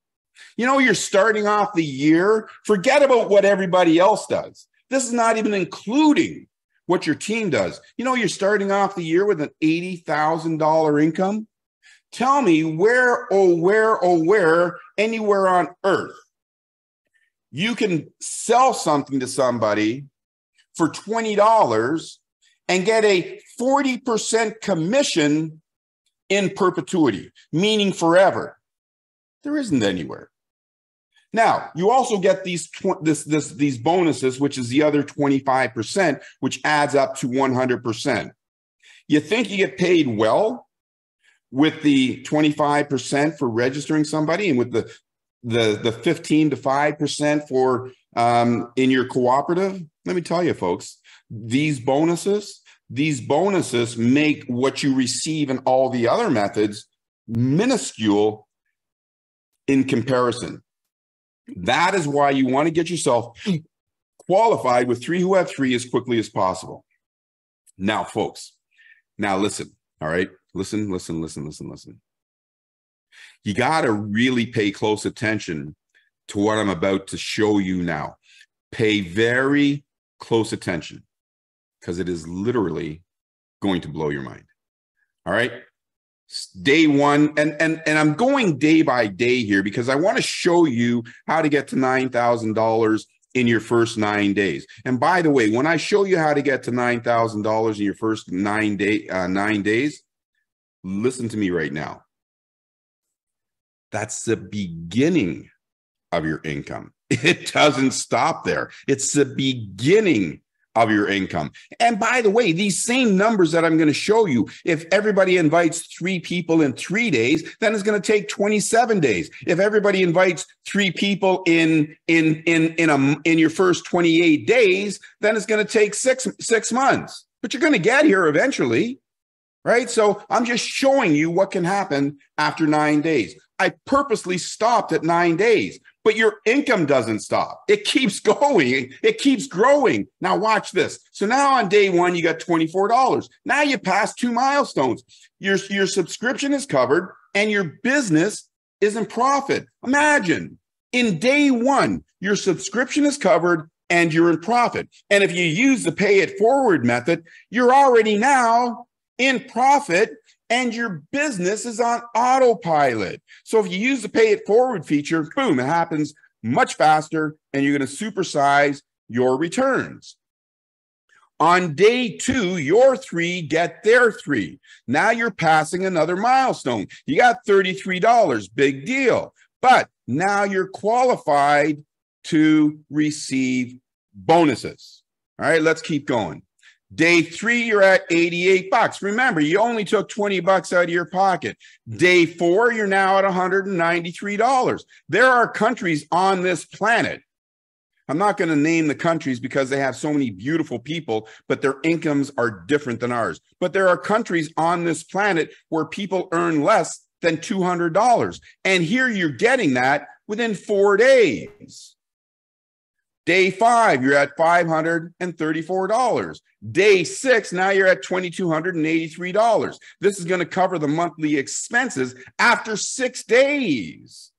You know, you're starting off the year, forget about what everybody else does. This is not even including what your team does. You know, you're starting off the year with an $80,000 income. Tell me where, oh, where, oh, where, anywhere on earth, you can sell something to somebody for $20 and get a 40% commission in perpetuity, meaning forever. There isn't anywhere. Now, you also get these tw- this this these bonuses, which is the other 25%, which adds up to 100%. You think you get paid well with the 25% for registering somebody and with the the the 15 to 5% for um, in your cooperative? Let me tell you, folks, these bonuses, these bonuses make what you receive in all the other methods minuscule in comparison. That is why you want to get yourself qualified with three who have three as quickly as possible. Now, folks, now listen, all right? Listen, listen, listen, listen, listen. You got to really pay close attention to what I'm about to show you now. Pay very close attention because it is literally going to blow your mind. All right? Day one and and and i'm going day by day here because i want to show you how to get to $9000 in your first nine days. And by the way when i show you how to get to $9000 in your first nine day uh, nine days listen to me right now. That's the beginning of your income. It doesn't stop there. It's the beginning of your income. And by the way, these same numbers that I'm going to show you, if everybody invites three people in three days, then it's going to take 27 days. If everybody invites three people in in in in a in your first 28 days, then it's going to take six six months. But you're going to get here eventually, right? So I'm just showing you what can happen after nine days. I purposely stopped at nine days but your income doesn't stop. It keeps going, it keeps growing. Now, watch this. So now on day one, you got $24. Now you pass two milestones. Your, your subscription is covered and your business is in profit. Imagine in day one, your subscription is covered and you're in profit. And if you use the pay it forward method, you're already now in profit and your business is on autopilot. So if you use the pay it forward feature, boom, it happens much faster and you're going to supersize your returns. On day two, your three get their three. Now you're passing another milestone. You got $33, big deal. But now you're qualified to receive bonuses. All right, let's keep going. Day three, you're at 88 bucks. Remember, you only took 20 bucks out of your pocket. Day four, you're now at $193. There are countries on this planet. I'm not going to name the countries because they have so many beautiful people, but their incomes are different than ours. But there are countries on this planet where people earn less than $200. And here you're getting that within four days. Day five, you're at $534. Day six, now you're at $2,283. This is going to cover the monthly expenses after six days.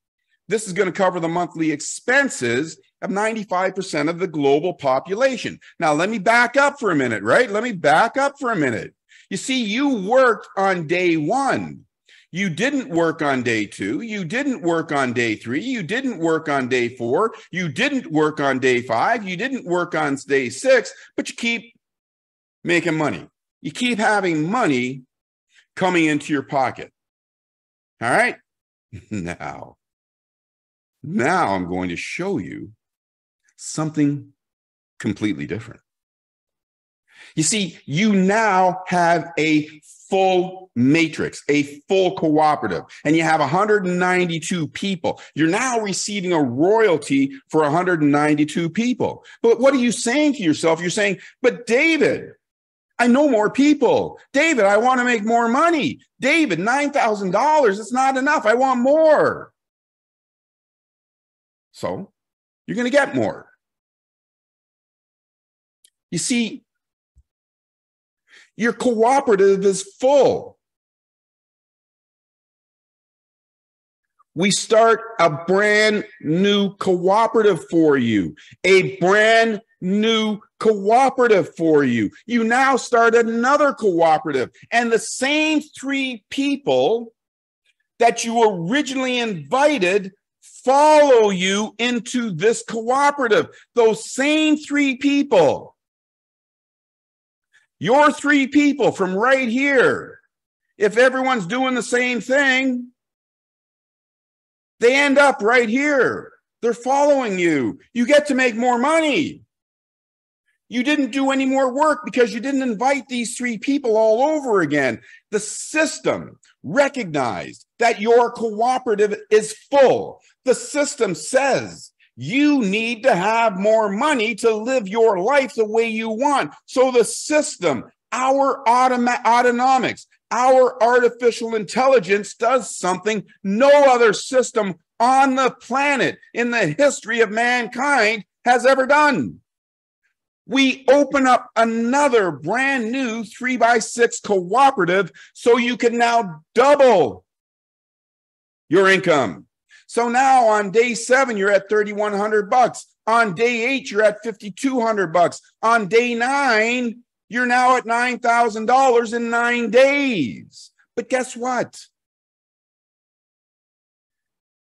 This is going to cover the monthly expenses of 95% of the global population. Now, let me back up for a minute, right? Let me back up for a minute. You see, you worked on day one. You didn't work on day two. You didn't work on day three. You didn't work on day four. You didn't work on day five. You didn't work on day six, but you keep making money. You keep having money coming into your pocket. All right. Now, now I'm going to show you something completely different. You see, you now have a full matrix, a full cooperative, and you have 192 people. You're now receiving a royalty for 192 people. But what are you saying to yourself? You're saying, but David, I know more people. David, I want to make more money. David, $9,000, it's not enough. I want more. So you're going to get more. You see, your cooperative is full. We start a brand new cooperative for you, a brand new cooperative for you. You now start another cooperative, and the same three people that you originally invited follow you into this cooperative. Those same three people. Your three people from right here, if everyone's doing the same thing, they end up right here. They're following you. You get to make more money. You didn't do any more work because you didn't invite these three people all over again. The system recognized that your cooperative is full. The system says you need to have more money to live your life the way you want. So the system, our automa- autonomics, our artificial intelligence does something no other system on the planet in the history of mankind has ever done. We open up another brand new three by six cooperative so you can now double your income. So now on day seven, you're at 3,100 bucks. On day eight, you're at 5,200 bucks. On day nine, you're now at $9,000 in nine days. But guess what?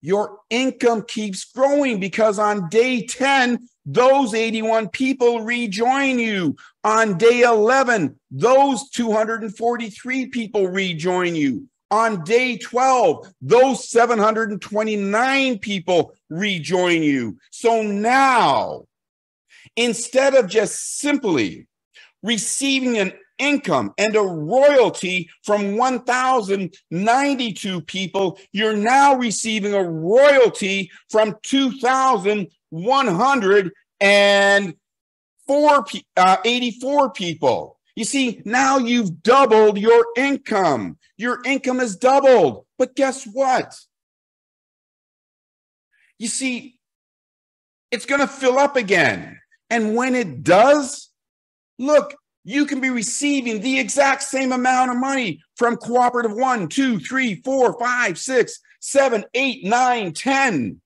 Your income keeps growing because on day 10, those 81 people rejoin you. On day 11, those 243 people rejoin you. On day 12, those 729 people rejoin you. So now, instead of just simply receiving an income and a royalty from 1,092 people, you're now receiving a royalty from 2,184 uh, people. You see, now you've doubled your income. Your income is doubled. But guess what? You see, it's going to fill up again. And when it does, look, you can be receiving the exact same amount of money from cooperative one, two, three, four, five, six, seven, eight, nine, ten.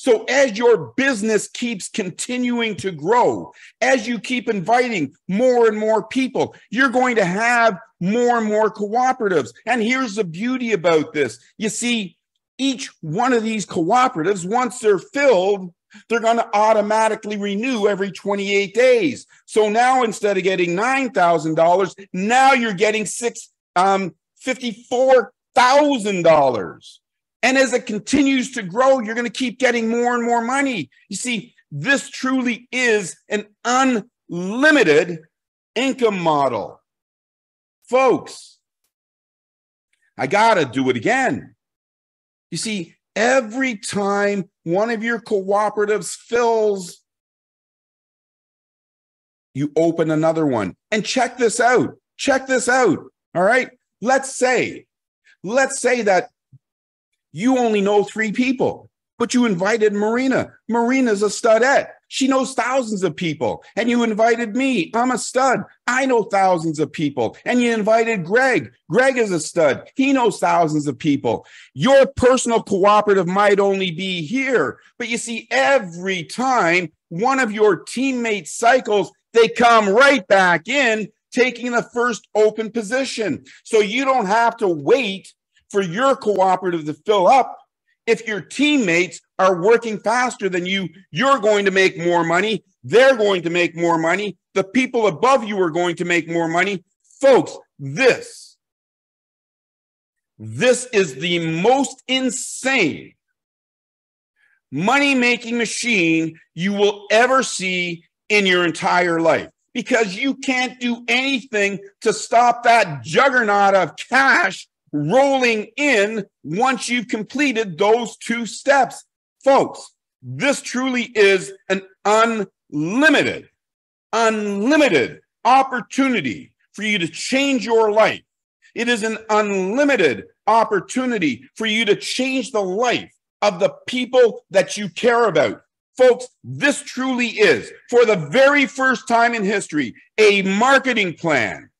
So as your business keeps continuing to grow, as you keep inviting more and more people, you're going to have more and more cooperatives. And here's the beauty about this. You see, each one of these cooperatives, once they're filled, they're going to automatically renew every 28 days. So now instead of getting $9,000, now you're getting six, um, $54,000. And as it continues to grow, you're going to keep getting more and more money. You see, this truly is an unlimited income model. Folks, I got to do it again. You see, every time one of your cooperatives fills, you open another one. And check this out. Check this out. All right. Let's say, let's say that you only know three people, but you invited Marina. Marina's a studette. She knows thousands of people. And you invited me. I'm a stud. I know thousands of people. And you invited Greg. Greg is a stud. He knows thousands of people. Your personal cooperative might only be here. But you see, every time one of your teammates cycles, they come right back in, taking the first open position. So you don't have to wait for your cooperative to fill up. If your teammates are working faster than you, you're going to make more money. They're going to make more money. The people above you are going to make more money. Folks, this, this is the most insane money making machine you will ever see in your entire life because you can't do anything to stop that juggernaut of cash rolling in once you've completed those two steps. Folks, this truly is an unlimited, unlimited opportunity for you to change your life. It is an unlimited opportunity for you to change the life of the people that you care about. Folks, this truly is, for the very first time in history, a marketing plan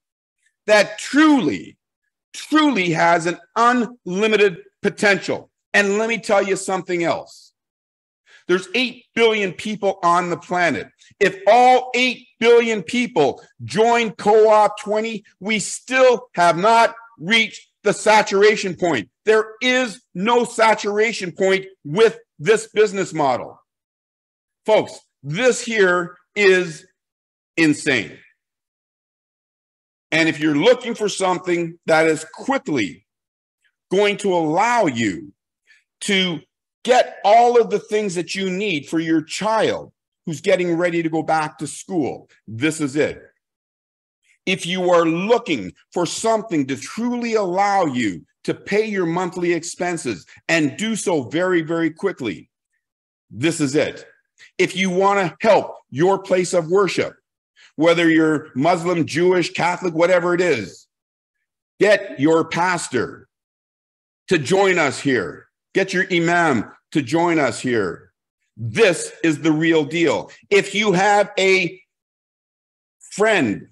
that truly truly has an unlimited potential. And let me tell you something else. There's 8 billion people on the planet. If all 8 billion people join Co-op 20, we still have not reached the saturation point. There is no saturation point with this business model. Folks, this here is insane. And if you're looking for something that is quickly going to allow you to get all of the things that you need for your child who's getting ready to go back to school, this is it. If you are looking for something to truly allow you to pay your monthly expenses and do so very, very quickly, this is it. If you want to help your place of worship, whether you're Muslim, Jewish, Catholic, whatever it is, get your pastor to join us here. Get your imam to join us here. This is the real deal. If you have a friend,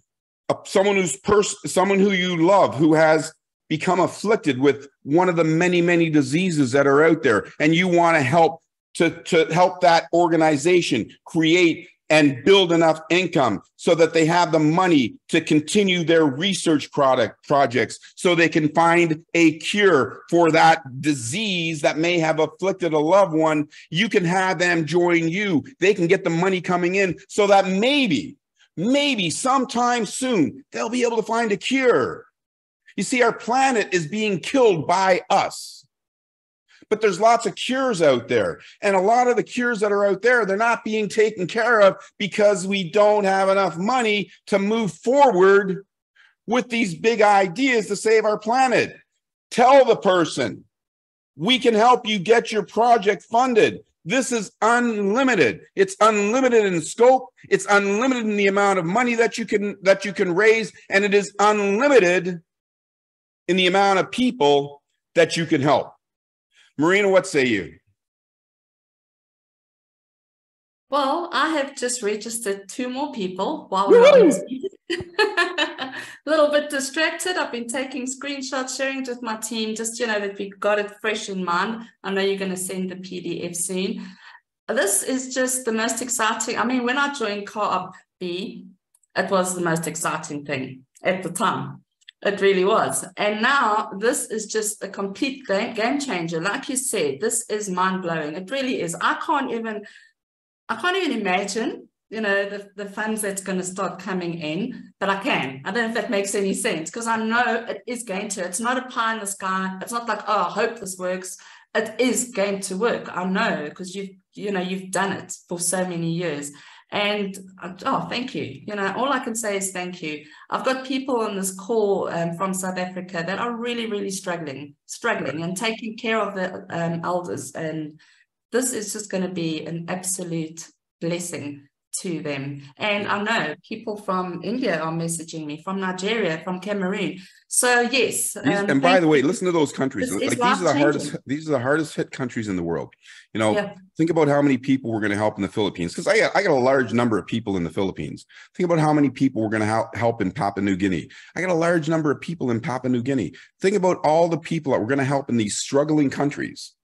someone who's pers- someone who you love who has become afflicted with one of the many many diseases that are out there and you want to help to, to help that organization create and build enough income so that they have the money to continue their research product projects so they can find a cure for that disease that may have afflicted a loved one. You can have them join you. They can get the money coming in so that maybe maybe sometime soon they'll be able to find a cure. You see our planet is being killed by us but there's lots of cures out there. And a lot of the cures that are out there, they're not being taken care of because we don't have enough money to move forward with these big ideas to save our planet. Tell the person, we can help you get your project funded. This is unlimited. It's unlimited in scope. It's unlimited in the amount of money that you can that you can raise and it is unlimited in the amount of people that you can help. Marina, what say you? Well, I have just registered two more people while we're on a little bit distracted. I've been taking screenshots, sharing it with my team, just you know that we got it fresh in mind. I know you're going to send the PDF soon. This is just the most exciting. I mean, when I joined Co-op B, it was the most exciting thing at the time. It really was. And now this is just a complete game changer. Like you said, this is mind blowing. It really is. I can't even, I can't even imagine, you know, the, the funds that's going to start coming in, but I can. I don't know if that makes any sense because I know it is going to. It's not a pie in the sky. It's not like, oh, I hope this works. It is going to work. I know because you've, you know, you've done it for so many years. And oh, thank you. You know, all I can say is thank you. I've got people on this call um, from South Africa that are really, really struggling, struggling and taking care of the um, elders. And this is just going to be an absolute blessing to them. And I know people from India are messaging me, from Nigeria, from Cameroon. So yes. Um, and by the way, listen to those countries. Like these are the hardest. These are the hardest hit countries in the world. You know, yeah. think about how many people we're going to help in the Philippines. Because I got, I got a large number of people in the Philippines. Think about how many people we're going to help in Papua New Guinea. I got a large number of people in Papua New Guinea. Think about all the people that we're going to help in these struggling countries.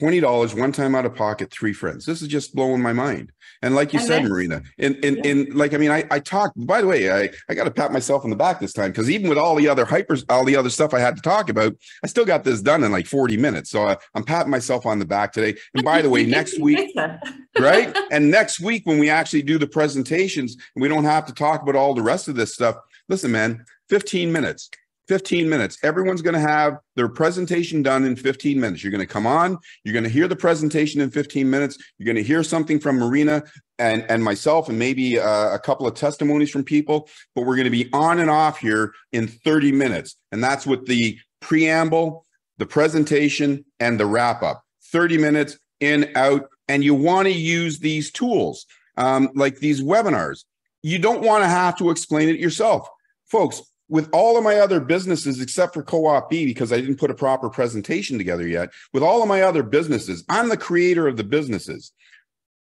$20 one time out of pocket three friends. This is just blowing my mind. And like you and said marina and in, yeah. in like i mean i i talked by the way i i got to pat myself on the back this time because even with all the other hypers all the other stuff i had to talk about i still got this done in like 40 minutes. So I, i'm patting myself on the back today. And by the way next week right? And next week when we actually do the presentations and we don't have to talk about all the rest of this stuff listen man 15 minutes 15 minutes. Everyone's going to have their presentation done in 15 minutes. You're going to come on, you're going to hear the presentation in 15 minutes. You're going to hear something from Marina and, and myself, and maybe uh, a couple of testimonies from people, but we're going to be on and off here in 30 minutes. And that's with the preamble, the presentation, and the wrap up. 30 minutes in, out. And you want to use these tools um, like these webinars. You don't want to have to explain it yourself. Folks, with all of my other businesses except for co-op b because i didn't put a proper presentation together yet with all of my other businesses i'm the creator of the businesses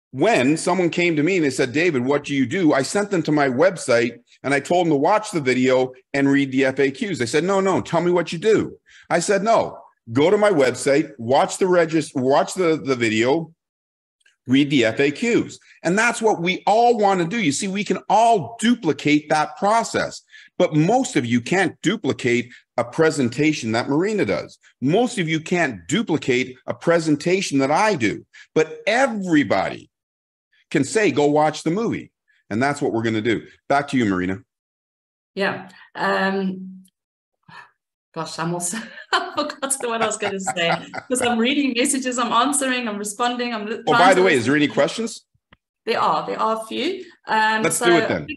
when someone came to me and they said david what do you do i sent them to my website and i told them to watch the video and read the faqs they said no no tell me what you do i said no go to my website watch the register watch the, the video read the FAQs. And that's what we all want to do. You see, we can all duplicate that process. But most of you can't duplicate a presentation that Marina does. Most of you can't duplicate a presentation that I do. But everybody can say, go watch the movie. And that's what we're going to do. Back to you, Marina. Yeah. Um, gosh, I'm also, I forgot what I was going to say because I'm reading messages, I'm answering, I'm responding. I'm. Oh, by the way, is there any questions? There are, there are a few. Um, Let's so do it then.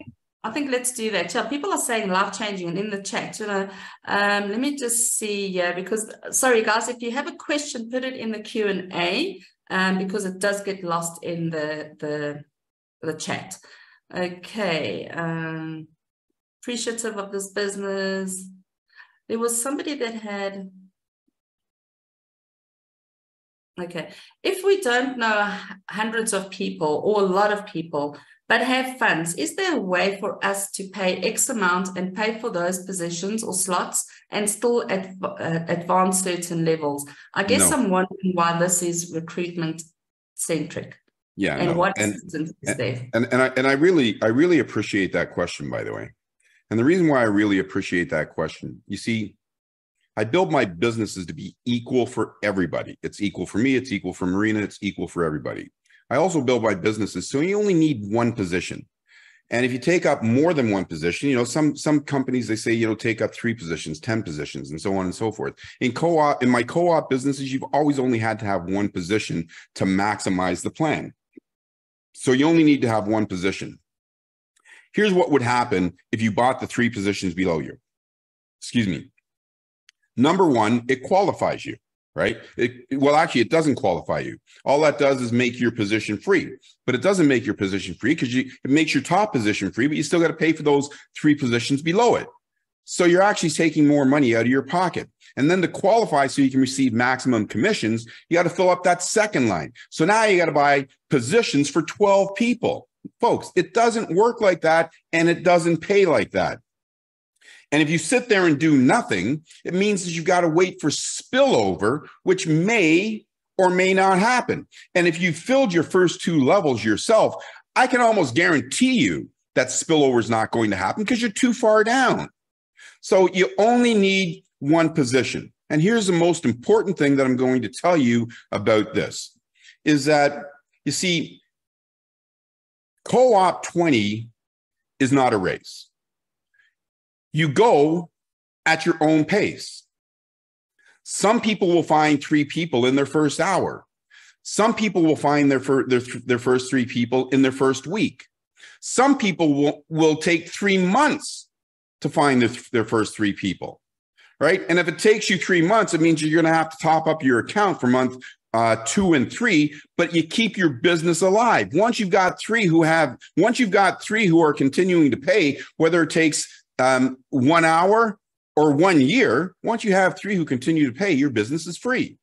I think, let's do that. Yeah, people are saying life changing and in the chat, you know, um, let me just see, yeah, because sorry guys, if you have a question, put it in the Q and A, um, because it does get lost in the the the chat. Okay, um, appreciative of this business. There was somebody that had Okay. If we don't know hundreds of people or a lot of people, but have funds, is there a way for us to pay X amount and pay for those positions or slots and still adv- uh, advance certain levels? I guess no. I'm wondering why this is recruitment centric. Yeah. And no. what and, is there? And, and I and I really I really appreciate that question, by the way. And the reason why I really appreciate that question, you see, I build my businesses to be equal for everybody. It's equal for me, it's equal for Marina, it's equal for everybody. I also build my businesses so you only need one position. And if you take up more than one position, you know, some some companies they say, you know, take up three positions, 10 positions, and so on and so forth. In co-op, in my co-op businesses, you've always only had to have one position to maximize the plan. So you only need to have one position. Here's what would happen if you bought the three positions below you. Excuse me. Number one, it qualifies you, right? It, well, actually, it doesn't qualify you. All that does is make your position free, but it doesn't make your position free because it makes your top position free, but you still got to pay for those three positions below it. So you're actually taking more money out of your pocket. And then to qualify so you can receive maximum commissions, you got to fill up that second line. So now you got to buy positions for 12 people. Folks, it doesn't work like that and it doesn't pay like that. And if you sit there and do nothing, it means that you've got to wait for spillover, which may or may not happen. And if you filled your first two levels yourself, I can almost guarantee you that spillover is not going to happen because you're too far down. So you only need one position. And here's the most important thing that I'm going to tell you about this is that you see, co op 20 is not a race you go at your own pace. Some people will find three people in their first hour. Some people will find their, fir- their, their first three people in their first week. Some people will, will take three months to find their, their first three people, right? And if it takes you three months, it means you're going to have to top up your account for month uh, two and three, but you keep your business alive. Once you've got three who have, once you've got three who are continuing to pay, whether it takes um, one hour or one year, once you have three who continue to pay, your business is free,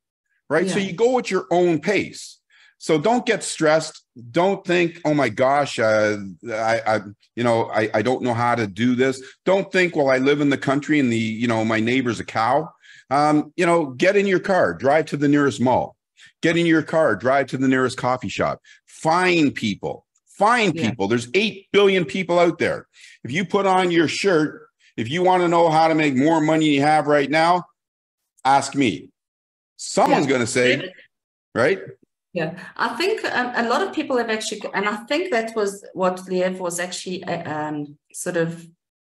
right? Yeah. So you go at your own pace. So don't get stressed. Don't think, oh my gosh, uh, I, I, you know, I, I don't know how to do this. Don't think, well, I live in the country and the, you know, my neighbor's a cow. Um, you know, get in your car, drive to the nearest mall, get in your car, drive to the nearest coffee shop, find people, find yeah. people. There's 8 billion people out there. If you put on your shirt, if you want to know how to make more money you have right now, ask me. Someone's yeah. going to say, right? Yeah, I think um, a lot of people have actually, and I think that was what Liev was actually uh, um, sort of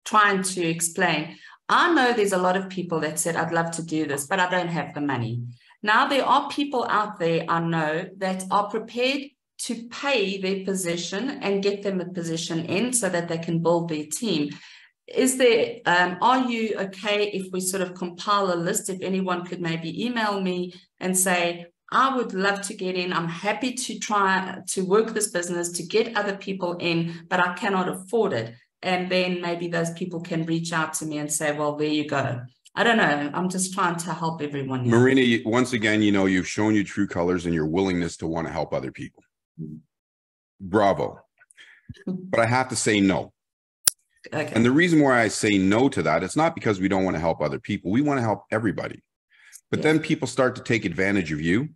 trying to explain. I know there's a lot of people that said, I'd love to do this, but I don't have the money. Now, there are people out there I know that are prepared to pay their position and get them a position in so that they can build their team. Is there, um, are you okay if we sort of compile a list? If anyone could maybe email me and say, I would love to get in. I'm happy to try to work this business to get other people in, but I cannot afford it. And then maybe those people can reach out to me and say, well, there you go. I don't know. I'm just trying to help everyone. Marina, once again, you know, you've shown your true colors and your willingness to want to help other people. Bravo. But I have to say no. Okay. And the reason why I say no to that, it's not because we don't want to help other people. We want to help everybody. But then people start to take advantage of you.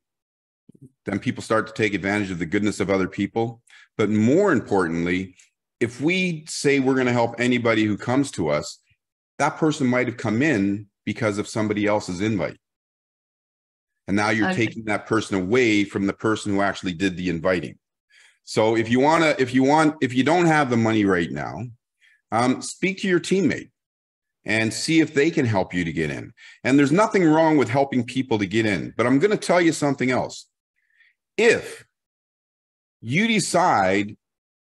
Then people start to take advantage of the goodness of other people. But more importantly, if we say we're going to help anybody who comes to us, that person might have come in because of somebody else's invite. And now you're okay. taking that person away from the person who actually did the inviting. So if you want to, if you want, if you don't have the money right now, um, speak to your teammate and see if they can help you to get in. And there's nothing wrong with helping people to get in, but I'm going to tell you something else. If you decide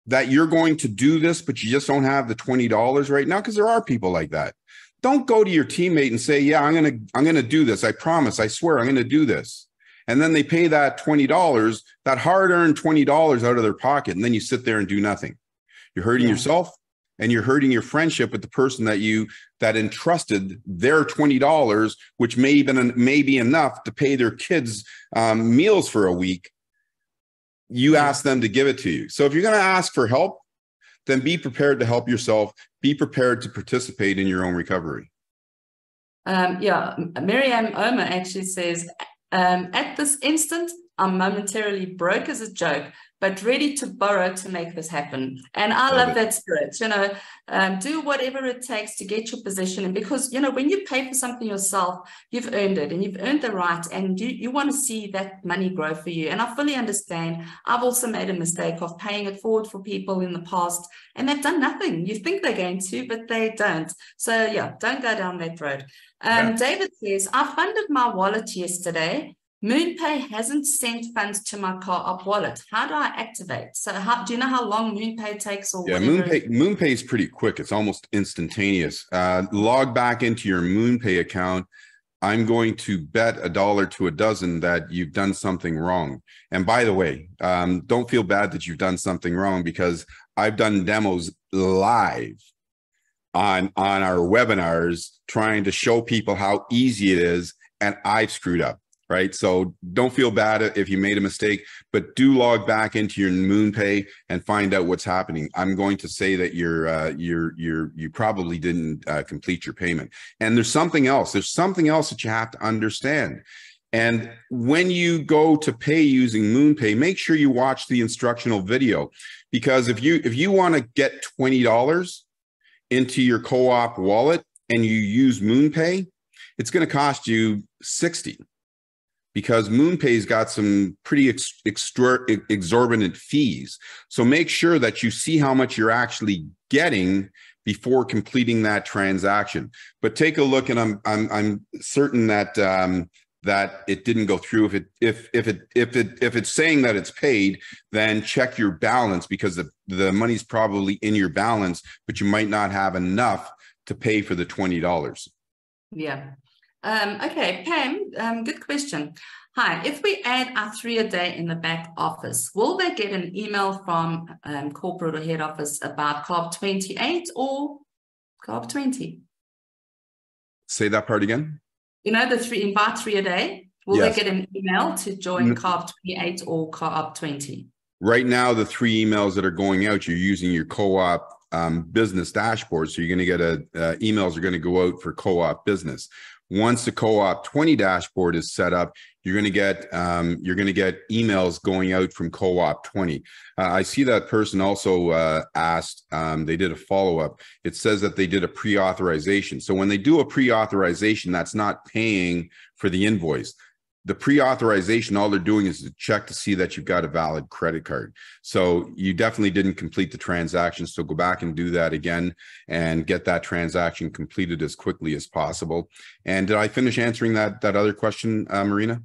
that you're going to do this, but you just don't have the $20 right now, because there are people like that. Don't go to your teammate and say, Yeah, I'm gonna, I'm gonna do this. I promise, I swear I'm gonna do this. And then they pay that $20, that hard-earned $20 out of their pocket, and then you sit there and do nothing. You're hurting yeah. yourself and you're hurting your friendship with the person that you that entrusted their $20 which may even may be enough to pay their kids um, meals for a week you ask them to give it to you. So if you're going to ask for help, then be prepared to help yourself. Be prepared to participate in your own recovery. Um, yeah, Miriam Omer actually says, um, at this instant, I'm momentarily broke as a joke, but ready to borrow to make this happen. And I love, love that spirit. You know, um, do whatever it takes to get your position. And because, you know, when you pay for something yourself, you've earned it and you've earned the right and you, you want to see that money grow for you. And I fully understand. I've also made a mistake of paying it forward for people in the past and they've done nothing. You think they're going to, but they don't. So, yeah, don't go down that road. Um, yeah. David says, I funded my wallet yesterday MoonPay hasn't sent funds to my Co-op wallet. How do I activate? So how, do you know how long MoonPay takes or Yeah, MoonPay, MoonPay is pretty quick. It's almost instantaneous. Uh, log back into your MoonPay account. I'm going to bet a dollar to a dozen that you've done something wrong. And by the way, um, don't feel bad that you've done something wrong because I've done demos live on on our webinars trying to show people how easy it is and I've screwed up right? So don't feel bad if you made a mistake, but do log back into your MoonPay and find out what's happening. I'm going to say that you're uh, you're you're you probably didn't uh, complete your payment, and there's something else. There's something else that you have to understand. And when you go to pay using MoonPay, make sure you watch the instructional video, because if you if you want to get twenty dollars into your co-op wallet and you use MoonPay, it's going to cost you 60 because MoonPay's got some pretty ex- extra- exorbitant fees. So make sure that you see how much you're actually getting before completing that transaction. But take a look, and I'm I'm I'm certain that um, that it didn't go through. If it if if it if it if it's saying that it's paid, then check your balance because the the money's probably in your balance, but you might not have enough to pay for the twenty dollars. Yeah. Um, okay, Pam, um, good question. Hi, if we add our three a day in the back office, will they get an email from um, corporate or head office about Co-op 28 or Co-op 20? Say that part again. You know, the three invite three a day. Will yes. they get an email to join Co-op 28 or Co-op 20? Right now, the three emails that are going out, you're using your co-op um, business dashboard. So you're going to get a uh, emails are going to go out for co-op business once the co-op 20 dashboard is set up you're going to get um, you're going to get emails going out from co-op 20 uh, i see that person also uh, asked um, they did a follow-up. It says that they did a pre-authorization. So when they do a pre-authorization that's not paying for the invoice the pre-authorization all they're doing is to check to see that you've got a valid credit card. So you definitely didn't complete the transaction so go back and do that again and get that transaction completed as quickly as possible. And did i finish answering that that other question uh, marina?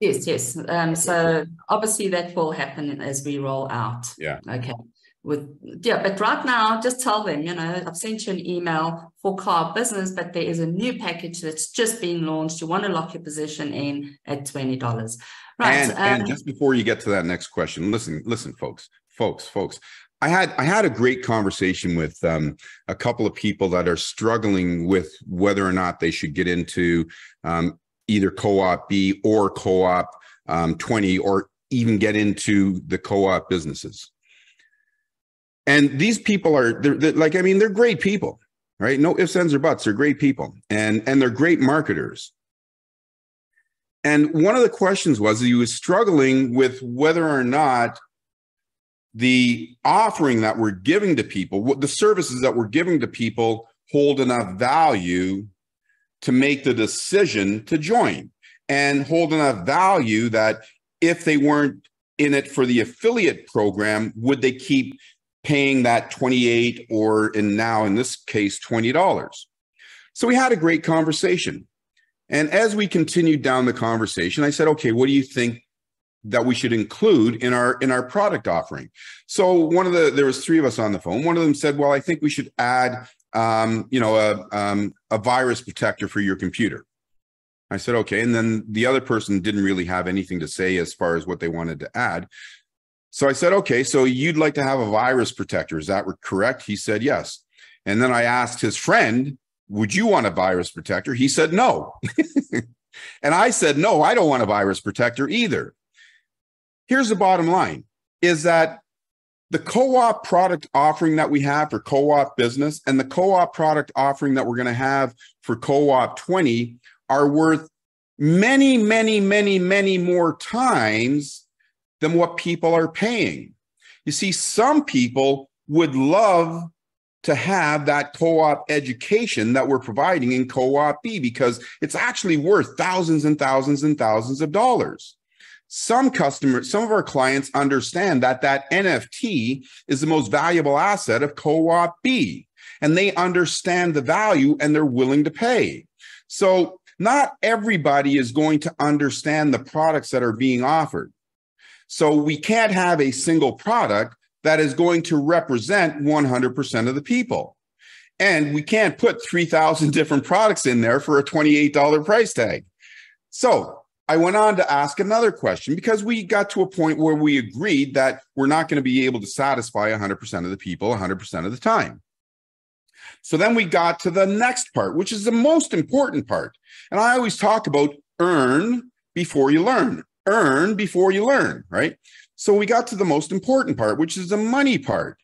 Yes yes. Um, so obviously that will happen as we roll out. Yeah. Okay with yeah but right now just tell them you know i've sent you an email for car business but there is a new package that's just been launched. You want to lock your position in at $20 right and, um, and just before you get to that next question listen listen folks folks folks. I had I had a great conversation with um, a couple of people that are struggling with whether or not they should get into um, either co-op B or co-op um, 20 or even get into the co-op businesses and these people are they're, they're, like i mean they're great people right? No ifs ands or buts. They're great people. And and they're great marketers. And one of the questions was he was struggling with whether or not the offering that we're giving to people the services that we're giving to people hold enough value to make the decision to join and hold enough value that if they weren't in it for the affiliate program would they keep paying that 28 or in now in this case $20. So we had a great conversation. And as we continued down the conversation, I said, okay, what do you think that we should include in our in our product offering. So one of the there was three of us on the phone. One of them said, "Well, I think we should add, um, you know, a um, a virus protector for your computer." I said, "Okay," and then the other person didn't really have anything to say as far as what they wanted to add. So I said, "Okay, so you'd like to have a virus protector? Is that correct?" He said, "Yes." And then I asked his friend, "Would you want a virus protector?" He said, "No." and I said, "No, I don't want a virus protector either." here's the bottom line is that the co-op product offering that we have for co-op business and the co-op product offering that we're going to have for co-op 20 are worth many many many many more times than what people are paying you see some people would love to have that co-op education that we're providing in co-op b because it's actually worth thousands and thousands and thousands of dollars some customers, some of our clients understand that that NFT is the most valuable asset of co-op B, and they understand the value and they're willing to pay. So not everybody is going to understand the products that are being offered. So we can't have a single product that is going to represent 100% of the people. And we can't put 3,000 different products in there for a $28 price tag. So I went on to ask another question because we got to a point where we agreed that we're not going to be able to satisfy 100% of the people 100% of the time. So then we got to the next part, which is the most important part. And I always talk about earn before you learn, earn before you learn, right? So we got to the most important part, which is the money part.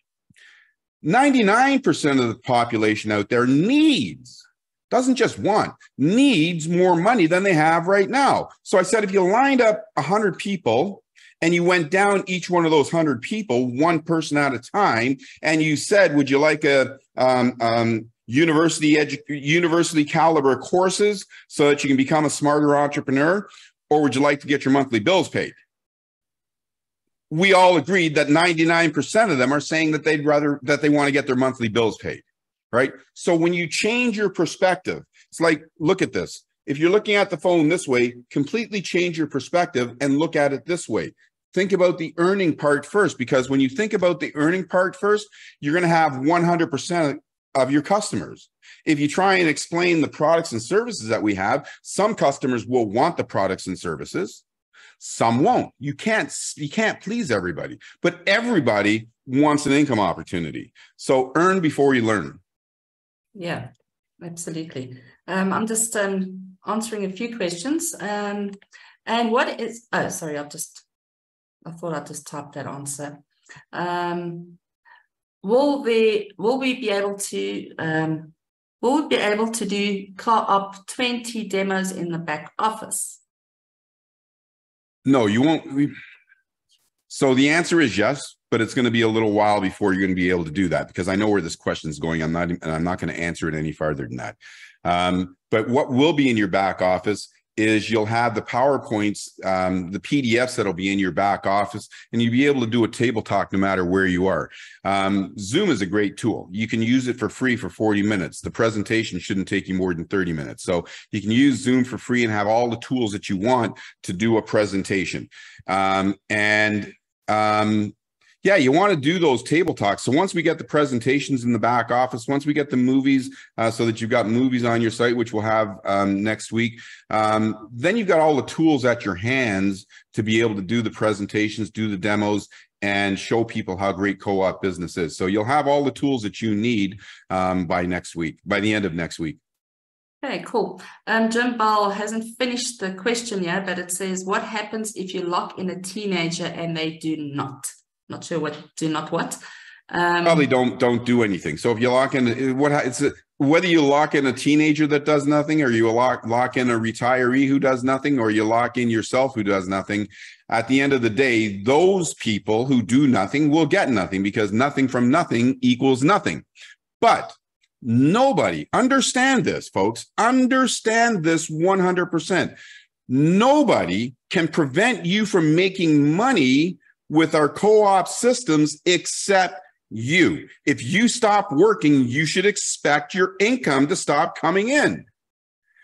99% of the population out there needs doesn't just want, needs more money than they have right now. So I said, if you lined up 100 people and you went down each one of those 100 people, one person at a time, and you said, would you like a um, um, university edu- university caliber courses so that you can become a smarter entrepreneur, or would you like to get your monthly bills paid? We all agreed that 99% of them are saying that they'd rather that they want to get their monthly bills paid right? So when you change your perspective, it's like, look at this. If you're looking at the phone this way, completely change your perspective and look at it this way. Think about the earning part first, because when you think about the earning part first, you're going to have 100% of your customers. If you try and explain the products and services that we have, some customers will want the products and services. Some won't. You can't you can't please everybody, but everybody wants an income opportunity. So earn before you learn. Yeah, absolutely. Um, I'm just um, answering a few questions. Um, and what is, oh, sorry, I'll just, I thought I'd just type that answer. Um, will we, will we be able to, um, will be able to do co-op 20 demos in the back office? No, you won't. So the answer is yes but it's going to be a little while before you're going to be able to do that because I know where this question is going. I'm not, and I'm not going to answer it any farther than that. Um, but what will be in your back office is you'll have the PowerPoints, um, the PDFs that'll be in your back office, and you'll be able to do a table talk no matter where you are. Um, Zoom is a great tool. You can use it for free for 40 minutes. The presentation shouldn't take you more than 30 minutes. So you can use Zoom for free and have all the tools that you want to do a presentation. Um, and um, yeah, you want to do those table talks. So once we get the presentations in the back office, once we get the movies, uh, so that you've got movies on your site, which we'll have um, next week, um, then you've got all the tools at your hands to be able to do the presentations, do the demos, and show people how great co-op business is. So you'll have all the tools that you need um, by next week, by the end of next week. Okay, cool. Um, Jim Ball hasn't finished the question yet, but it says, what happens if you lock in a teenager and they do not? Not sure what do not what. Um, Probably don't don't do anything. So if you lock in what it's whether you lock in a teenager that does nothing, or you lock lock in a retiree who does nothing, or you lock in yourself who does nothing. At the end of the day, those people who do nothing will get nothing because nothing from nothing equals nothing. But nobody understand this, folks. Understand this 100%. Nobody can prevent you from making money with our co op systems except you. If you stop working, you should expect your income to stop coming in.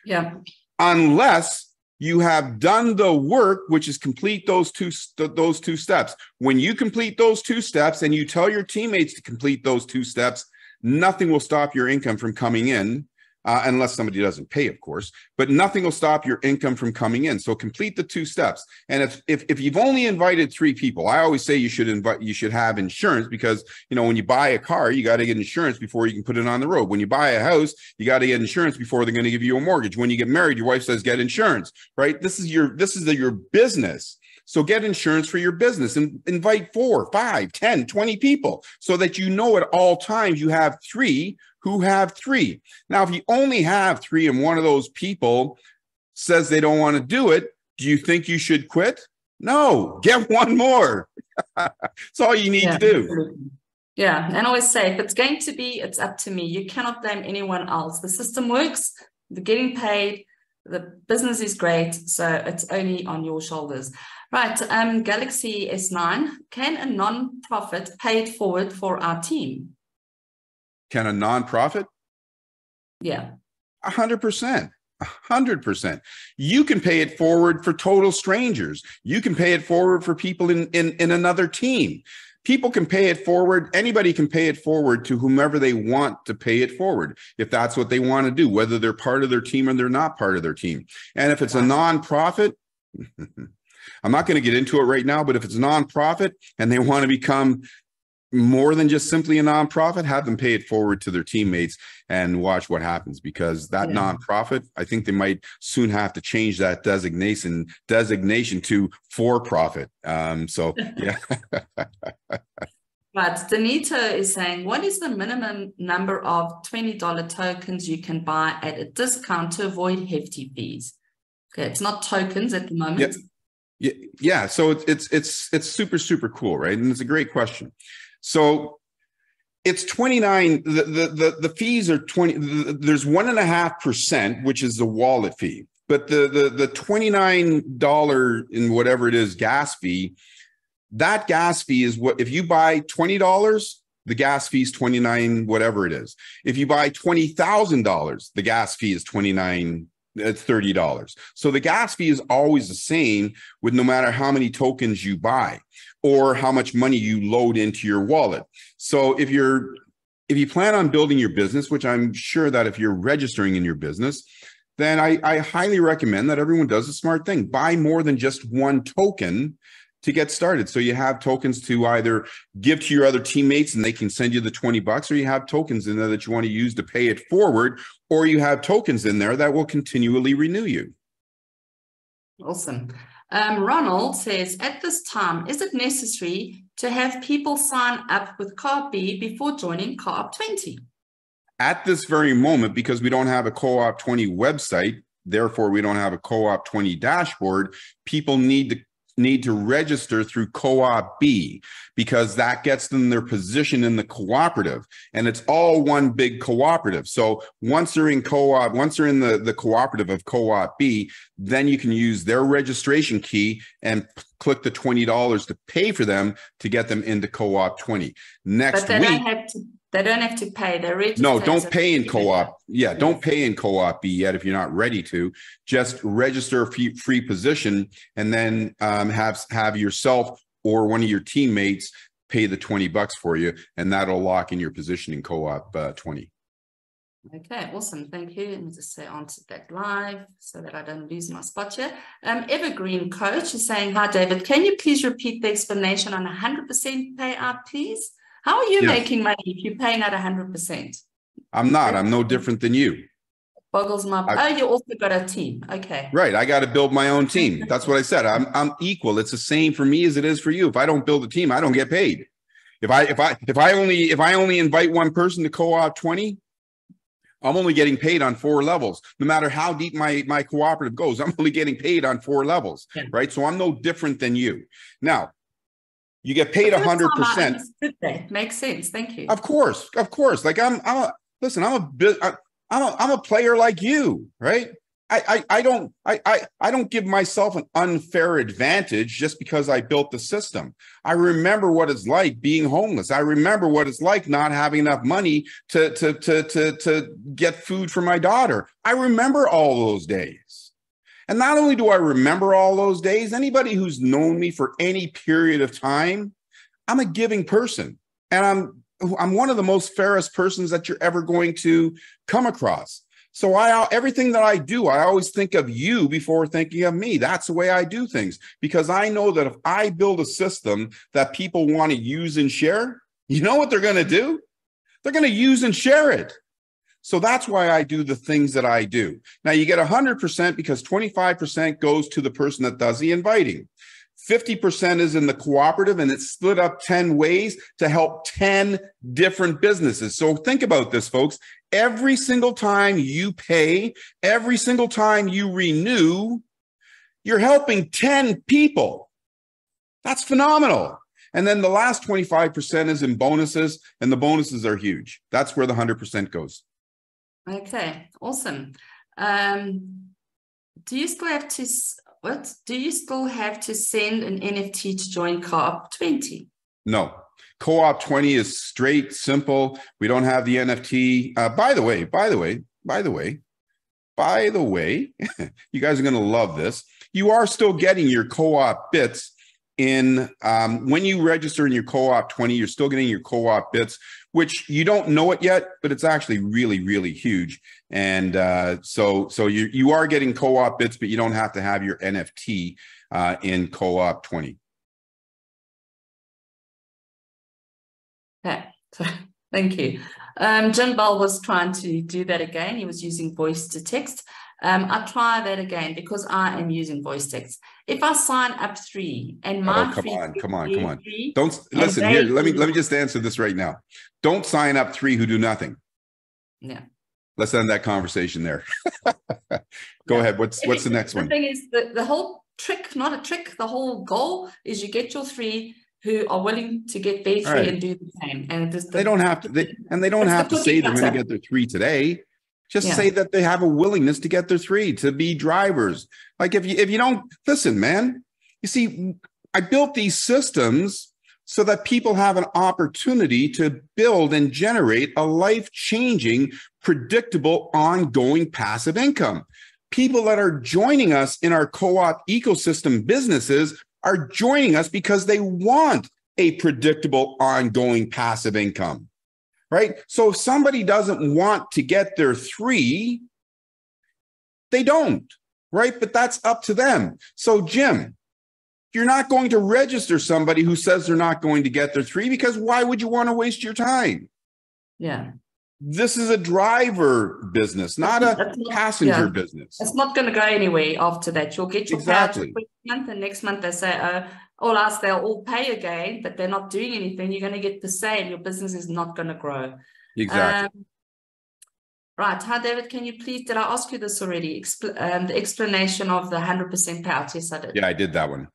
Yeah. Unless you have done the work which is complete those two those two steps when you complete those two steps and you tell your teammates to complete those two steps nothing will stop your income from coming in uh, unless somebody doesn't pay, of course. But nothing will stop your income from coming in. So complete the two steps. And if if if you've only invited three people, I always say you should invite you should have insurance because you know when you buy a car, you got to get insurance before you can put it on the road. When you buy a house, you got to get insurance before they're going to give you a mortgage. When you get married, your wife says get insurance, right? This is your this is the, your business. So get insurance for your business and invite four, five, 10, 20 people so that you know at all times you have three who have three. Now, if you only have three and one of those people says they don't want to do it, do you think you should quit? No, get one more. That's all you need yeah, to do. Absolutely. Yeah, and I always say if it's going to be, it's up to me. You cannot blame anyone else. The system works, they're getting paid, the business is great, so it's only on your shoulders. Right, um, Galaxy S9, can a non-profit pay it forward for our team? Can a non-profit? Yeah. A hundred percent. A hundred percent. You can pay it forward for total strangers. You can pay it forward for people in, in, in another team. People can pay it forward. Anybody can pay it forward to whomever they want to pay it forward, if that's what they want to do, whether they're part of their team or they're not part of their team. And if it's a nonprofit, I'm not going to get into it right now, but if it's a nonprofit and they want to become more than just simply a nonprofit, have them pay it forward to their teammates and watch what happens because that yeah. nonprofit, I think they might soon have to change that designation designation to for profit. Um, so yeah. But Danito is saying, what is the minimum number of $20 tokens you can buy at a discount to avoid hefty fees? Okay, it's not tokens at the moment. Yeah. Yeah. So it's it's it's it's super super cool, right? And it's a great question. So it's 29 the, the the the, fees are 20 the, there's one and a half percent which is the wallet fee but the the the 29 dollar in whatever it is gas fee that gas fee is what if you buy 20 dollars the gas fee is 29 whatever it is if you buy $20000 the gas fee is 29 it's $30 so the gas fee is always the same with no matter how many tokens you buy or how much money you load into your wallet. So if you're if you plan on building your business, which I'm sure that if you're registering in your business, then I, I highly recommend that everyone does a smart thing. Buy more than just one token to get started. So you have tokens to either give to your other teammates and they can send you the 20 bucks, or you have tokens in there that you want to use to pay it forward, or you have tokens in there that will continually renew you. Awesome. Um, Ronald says, at this time, is it necessary to have people sign up with Co-op B before joining Co-op 20? At this very moment, because we don't have a Co-op 20 website, therefore we don't have a Co-op 20 dashboard, people need to need to register through co-op B because that gets them their position in the cooperative and it's all one big cooperative. So once they're in co-op, once they're in the, the cooperative of co-op B, then you can use their registration key and click the $20 to pay for them to get them into co-op 20. Next week. They don't have to pay. They're No, don't pay in co-op. Yeah, don't pay in co-op B yet if you're not ready to. Just register a free, free position and then um, have have yourself or one of your teammates pay the 20 bucks for you and that'll lock in your position in co-op uh, 20. Okay, awesome. Thank you. Let me just say answer that live so that I don't lose my spot here. Um, Evergreen Coach is saying, Hi, David. Can you please repeat the explanation on 100% payout, please? How are you yes. making money if you're paying at 100%? I'm not. I'm no different than you. Boggles my. I, oh, you also got a team. Okay. Right. I got to build my own team. That's what I said. I'm I'm equal. It's the same for me as it is for you. If I don't build a team, I don't get paid. If I if I if I only if I only invite one person to co-op 20, I'm only getting paid on four levels. No matter how deep my my cooperative goes, I'm only getting paid on four levels. Yeah. Right. So I'm no different than you. Now, you get paid a hundred percent. Makes sense. Thank you. Of course, of course. Like I'm, I'm a, listen. I'm a. I'm a, I'm a player like you, right? I, I, I don't I, I I don't give myself an unfair advantage just because I built the system. I remember what it's like being homeless. I remember what it's like not having enough money to to to to to get food for my daughter. I remember all those days. And not only do I remember all those days, anybody who's known me for any period of time, I'm a giving person. And I'm I'm one of the most fairest persons that you're ever going to come across. So I everything that I do, I always think of you before thinking of me. That's the way I do things because I know that if I build a system that people want to use and share, you know what they're going to do? They're going to use and share it. So that's why I do the things that I do. Now you get 100% because 25% goes to the person that does the inviting. 50% is in the cooperative and it's split up 10 ways to help 10 different businesses. So think about this, folks. Every single time you pay, every single time you renew, you're helping 10 people. That's phenomenal. And then the last 25% is in bonuses, and the bonuses are huge. That's where the 100% goes. Okay, awesome. Um, do you still have to what do you still have to send an NFT to join Co-op 20? No. Co-op 20 is straight, simple. We don't have the NFT. Uh, by the way, by the way, by the way, by the way, you guys are going to love this. You are still getting your co-op bits in um, when you register in your co-op 20 you're still getting your co-op bits which you don't know it yet but it's actually really really huge. And uh, so so you you are getting co-op bits but you don't have to have your nft uh, in co-op 20 okay. Thank you. Um, jim bell was trying to do that again. He was using voice to text um, I try that again because I am using voice text. If I sign up three and my oh, come on, come on, come on. Don't listen here. Let me let me just answer this right now. Don't sign up three who do nothing. Yeah. Let's end that conversation there. Go yeah. ahead. What's what's the next one? The thing is the, the whole trick, not a trick, the whole goal is you get your three who are willing to get their three right. and do the same. And the, they don't have to they, and they don't have the to say they're going to get their three today just yeah. say that they have a willingness to get their three, to be drivers. Like if you if you don't listen, man, you see, I built these systems so that people have an opportunity to build and generate a life-changing, predictable, ongoing passive income. People that are joining us in our co-op ecosystem businesses are joining us because they want a predictable, ongoing passive income right? So if somebody doesn't want to get their three, they don't, right? But that's up to them. So, Jim, you're not going to register somebody who says they're not going to get their three because why would you want to waste your time? Yeah. This is a driver business, not a passenger yeah. business. It's not going to go anywhere after that. You'll get your exactly. month, and next month they say, "Oh, or else they'll all pay again, but they're not doing anything. You're going to get the same. Your business is not going to grow." Exactly. Um, right. Hi, David. Can you please? Did I ask you this already? Expl- um, the explanation of the hundred percent payout. Yes, I did. Yeah, I did that one.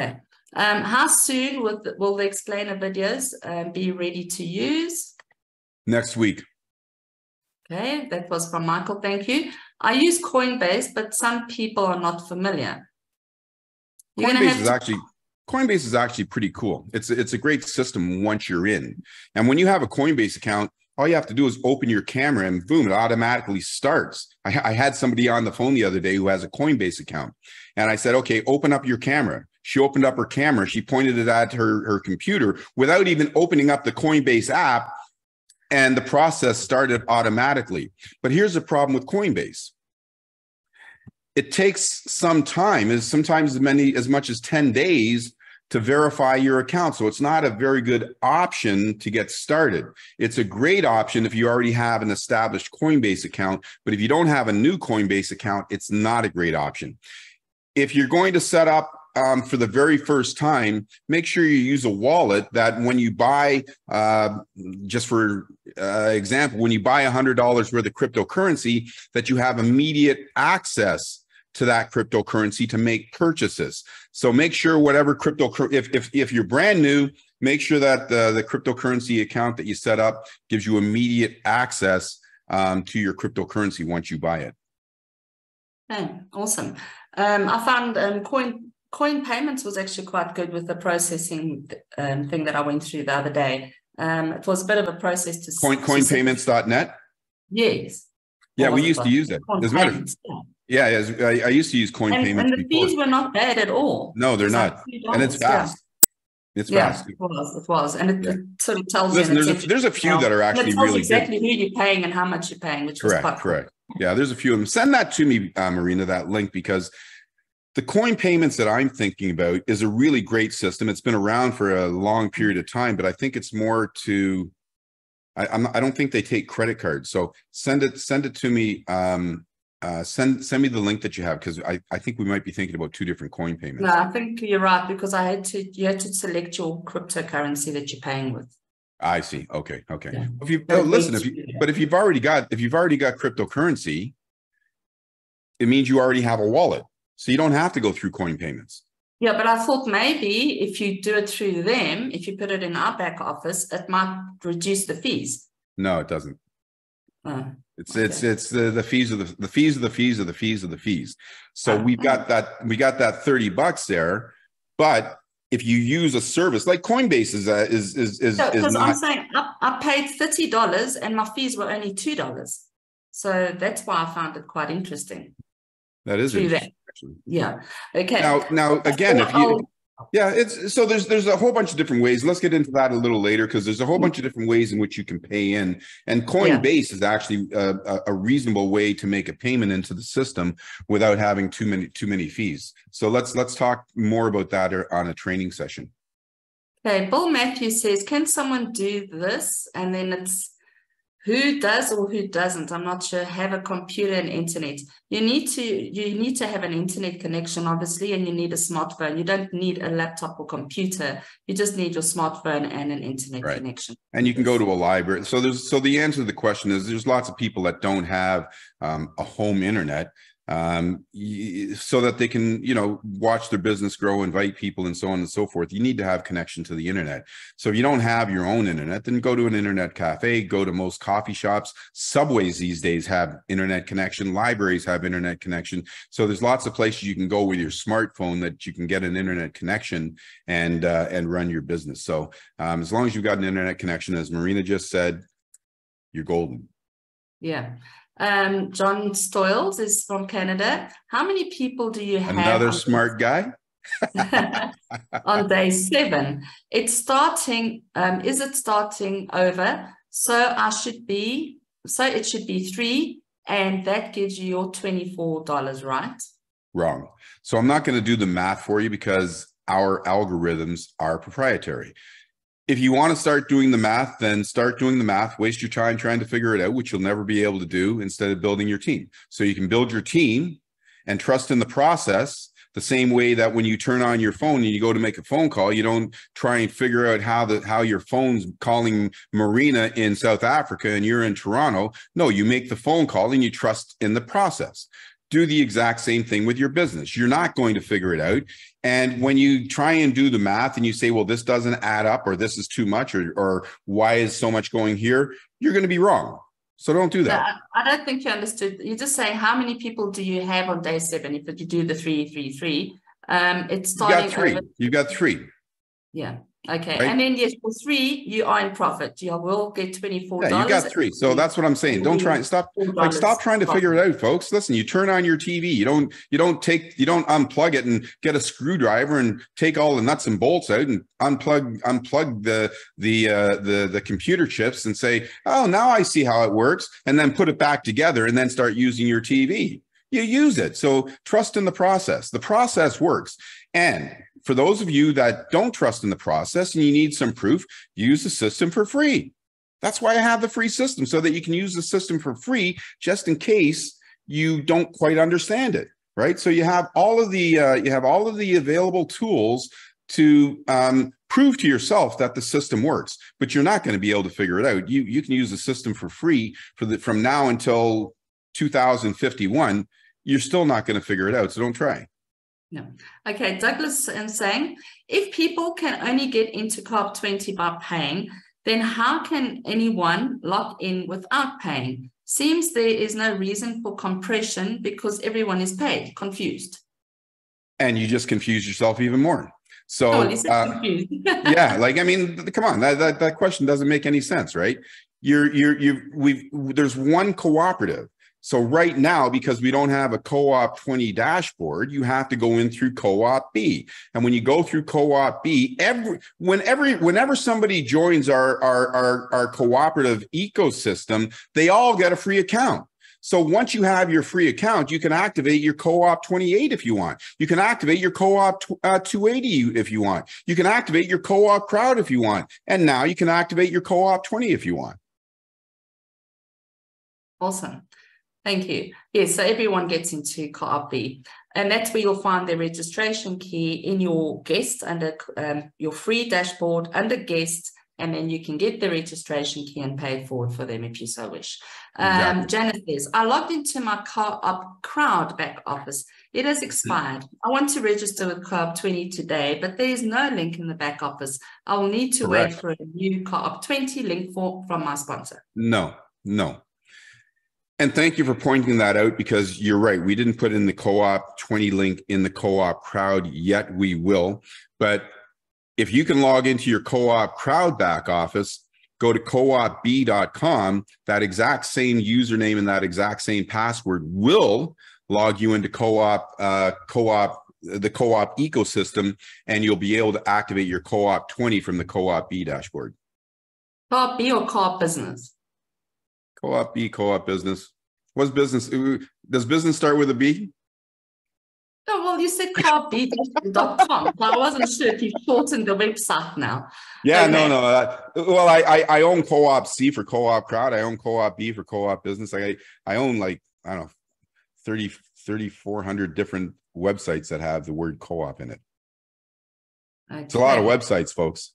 Okay. Um, how soon will the, will the explainer videos um, be ready to use? Next week. Okay, that was from Michael. Thank you. I use Coinbase, but some people are not familiar. You're Coinbase is to... actually Coinbase is actually pretty cool. It's it's a great system once you're in. And when you have a Coinbase account, all you have to do is open your camera and boom, it automatically starts. I, I had somebody on the phone the other day who has a Coinbase account. And I said, okay, open up your camera. She opened up her camera. She pointed it at her, her computer without even opening up the Coinbase app and the process started automatically. But here's the problem with Coinbase. It takes some time, is sometimes as many as much as 10 days to verify your account. So it's not a very good option to get started. It's a great option if you already have an established Coinbase account, but if you don't have a new Coinbase account, it's not a great option. If you're going to set up um, for the very first time, make sure you use a wallet that when you buy, uh, just for uh, example, when you buy $100 worth of cryptocurrency, that you have immediate access to that cryptocurrency to make purchases. So make sure whatever crypto, if, if, if you're brand new, make sure that the, the cryptocurrency account that you set up gives you immediate access um, to your cryptocurrency once you buy it. Okay, awesome. Um, I found um, Coin Coin Payments was actually quite good with the processing um, thing that I went through the other day. Um, it was a bit of a process to coin coinpayments.net. Yes. Yeah, we used to use it. As matter, Yeah, as I, I used to use coin And, payments and the before. fees were not bad at all. No, they're not, and it's yeah. fast. It's Yeah, fast. it was, it was, and it, Yeah. sort of tells Listen, you. there's a, there's a few that are actually tells really good. exactly who you're paying and how much you're paying, which was Correct, quite cool. correct. Yeah, there's a few of them. Send that to me, uh, Marina, that link, because the coin payments that I'm thinking about is a really great system. It's been around for a long period of time, but I think it's more to. I, I'm. I don't think they take credit cards. So send it. Send it to me. Um, uh, send send me the link that you have because I I think we might be thinking about two different coin payments. No, I think you're right because I had to. You had to select your cryptocurrency that you're paying with. I see. Okay. Okay. Yeah. If you oh, listen, if you, but if you've already got if you've already got cryptocurrency, it means you already have a wallet, so you don't have to go through coin payments. Yeah, but I thought maybe if you do it through them, if you put it in our back office, it might reduce the fees. No, it doesn't. Oh, It's it's it's the the fees of the the fees of the fees of the fees of the fees. So Ah. we've got that we got that 30 bucks there, but if you use a service like Coinbase is uh, is is is, So, is because I'm not saying I, I paid thirty dollars and my fees were only two dollars, so that's why I found it quite interesting. that is interesting, that. Yeah. Okay. Now now again if you Yeah, it's so there's there's a whole bunch of different ways. Let's get into that a little later because there's a whole bunch of different ways in which you can pay in, and Coinbase is actually a, a, a reasonable way to make a payment into the system without having too many too many fees. So let's let's talk more about that er, on a training session. Okay, Bill Matthews says, can someone do this? And then it's who does or who doesn't. I'm not sure. Have a computer and internet. You need to you need to have an internet connection, obviously, and you need a smartphone. You don't need a laptop or computer. You just need your smartphone and an internet Right. connection. and you can go to a library. So there's so the answer to the question is there's lots of people that don't have um, a home internet, um, so that they can you know watch their business grow, invite people, and so on and so forth. You need to have connection to the internet. So if you don't have your own internet, then go to an internet cafe. Go to most coffee shops. Subways these days have internet connection. Libraries have internet connection. So there's lots of places you can go with your smartphone that you can get an internet connection and uh, and run your business. So um, as long as you've got an internet connection, as Marina just said, you're golden. Yeah. Um, John Stoyles is from Canada. How many people do you have? Another smart guy. on day seven. It's starting, um, is it starting over? So I should be, so it should be three, and that gives you your $24, right? Wrong. So I'm not going to do the math for you because our algorithms are proprietary. If you want to start doing the math, then start doing the math. Waste your time trying to figure it out, which you'll never be able to do instead of building your team. So you can build your team and trust in the process the same way that when you turn on your phone and you go to make a phone call, you don't try and figure out how the how your phone's calling Marina in South Africa and you're in Toronto. No, you make the phone call and you trust in the process. Do the exact same thing with your business. You're not going to figure it out. And when you try and do the math and you say, well, this doesn't add up or this is too much or, or why is so much going here, you're going to be wrong. So don't do that. I, I don't think you understood. You're just say, how many people do you have on day seven if you do the three, three, three? Um, it's You starting got three. over. You got three. Yeah. Okay. Right? And then yes, for three, you are in profit. You will get $24. Yeah, you got three. So that's what I'm saying. Don't try and stop. Like stop trying to figure it out, folks. Listen, you turn on your TV. You don't you don't take you don't unplug it and get a screwdriver and take all the nuts and bolts out and unplug unplug the the uh, the the computer chips and say, "Oh, now I see how it works." And then put it back together and then start using your TV. You use it. So trust in the process. The process works. And for those of you that don't trust in the process and you need some proof, use the system for free. That's why I have the free system so that you can use the system for free just in case you don't quite understand it, right? So you have all of the uh, you have all of the available tools to um, prove to yourself that the system works, but you're not going to be able to figure it out. You you can use the system for free for the from now until 2051. You're still not going to figure it out, so don't try. Okay, Douglas is saying if people can only get into Co-op 20 by paying, then how can anyone lock in without paying? Seems there is no reason for compression because everyone is paid. Confused. And you just confuse yourself even more. So Oh, uh, yeah, like I mean, come on, that, that that question doesn't make any sense, right? You're you're you've we've there's one cooperative. So right now, because we don't have a co-op 20 dashboard, you have to go in through co-op B. And when you go through co-op B, every whenever whenever somebody joins our, our, our, our cooperative ecosystem, they all get a free account. So once you have your free account, you can activate your co-op 28 if you want. You can activate your co-op uh, 280 if you want. You can activate your co-op crowd if you want. And now you can activate your co-op 20 if you want. Awesome. Thank you. Yes, so everyone gets into B. And that's where you'll find the registration key in your guest under um, your free dashboard under guest and then you can get the registration key and pay for it forward for them if you so wish. Um, Janice says, I logged into my Co-op Crowd back office. It has expired. I want to register with Co-op 20 today, but there is no link in the back office. I will need to Correct. wait for a new Co-op 20 link for, from my sponsor. No, no. And thank you for pointing that out because you're right. We didn't put in the co-op 20 link in the co-op crowd yet. We will. But if you can log into your co-op crowd back office, go to coopb.com, that exact same username and that exact same password will log you into co-op uh, co-op the co-op ecosystem and you'll be able to activate your co-op 20 from the co-op B dashboard. Co-op B or co-op business? Co-op B, co-op business. What's business? Does business start with a B? Oh, well, you said carb.com. I wasn't sure if you shortened the website now. Yeah, okay. no, no. Uh, well, I, I, I own co-op C for co-op crowd. I own co-op B for co-op business. I I own like I don't know 30 3400 different websites that have the word co-op in it. Okay. It's a lot of websites, folks.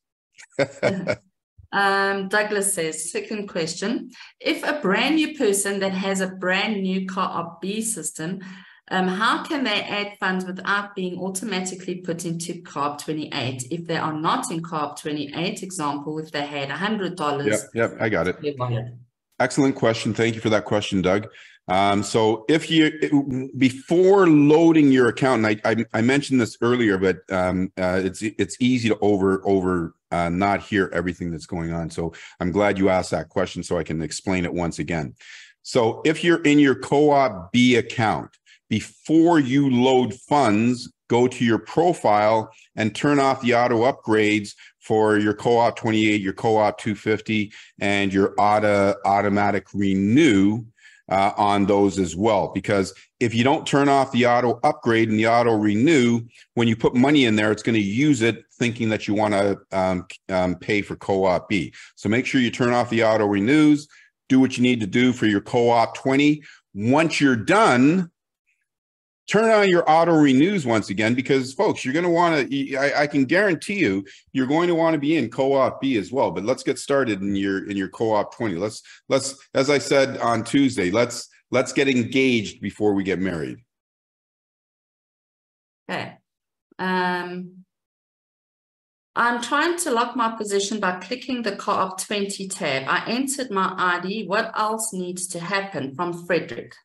um, Douglas says, second question. If a brand new person that has a brand new co-op B system um, how can they add funds without being automatically put into Co-op 28 if they are not in Co-op 28? Example, if they had $100. Yep, yep, I got it. Excellent question. Thank you for that question, Doug. Um, so if you before loading your account, and I, I, I mentioned this earlier, but um, uh, it's it's easy to over over uh, not hear everything that's going on. So I'm glad you asked that question, so I can explain it once again. So if you're in your co-op B account, before you load funds, go to your profile and turn off the auto upgrades for your co-op 28, your co-op 250, and your auto automatic renew uh, on those as well. Because if you don't turn off the auto upgrade and the auto renew, when you put money in there, it's going to use it thinking that you want to um, um, pay for co-op B. So make sure you turn off the auto renews, do what you need to do for your co-op 20. Once you're done, turn on your auto renews once again because folks you're going to want to I, I, can guarantee you you're going to want to be in co-op b as well but let's get started in your in your co-op 20 let's let's as i said on tuesday let's let's get engaged before we get married okay um I'm trying to lock my position by clicking the co-op 20 tab. I entered my ID. What else needs to happen from Frederick?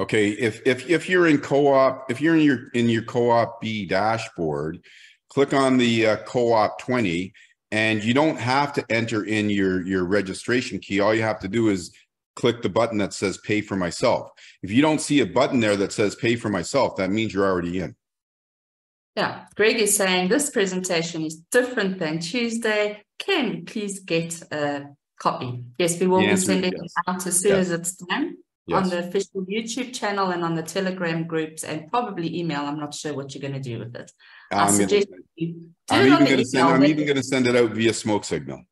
Okay, if if if you're in co-op, if you're in your in your co-op B dashboard, click on the uh, co-op 20 and you don't have to enter in your your registration key. All you have to do is click the button that says pay for myself. If you don't see a button there that says pay for myself, that means you're already in. Yeah, Greg is saying this presentation is different than Tuesday. Can you please get a copy? Yes, we will be sending yes. it out as soon yes. as it's done yes. on the official YouTube channel and on the Telegram groups and probably email. I'm not sure what you're going to do with it. Ah, I I'm suggest gonna, you do I'm even going to send. I'm even going to send it out via smoke signal.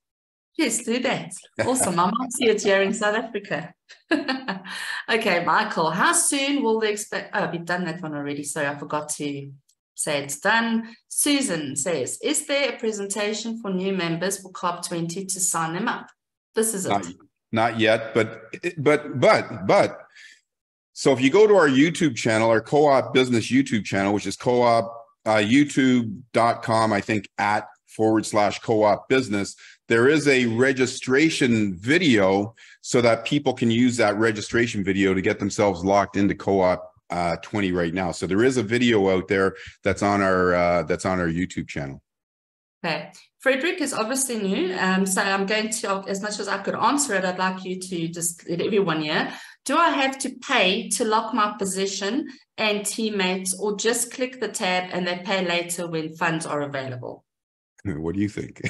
Yes, do that. Awesome. I might see it here in South Africa. okay, Michael, how soon will the expect? Oh, we've done that one already. Sorry, I forgot to say it's done. Susan says, is there a presentation for new members for Co-op 20 to sign them up? This is it. Not yet, but but but but so if you go to our YouTube channel, our co-op business YouTube channel, which is co-op uh, youtube.com, I think at forward slash co-op business, there is a registration video so that people can use that registration video to get themselves locked into co-op uh, 20 right now. So there is a video out there that's on our uh, that's on our YouTube channel. Okay. Frederick is obviously new. Um, so I'm going to, as much as I could answer it, I'd like you to just let everyone here. Do I have to pay to lock my position and teammates or just click the tab and they pay later when funds are available? What do you think?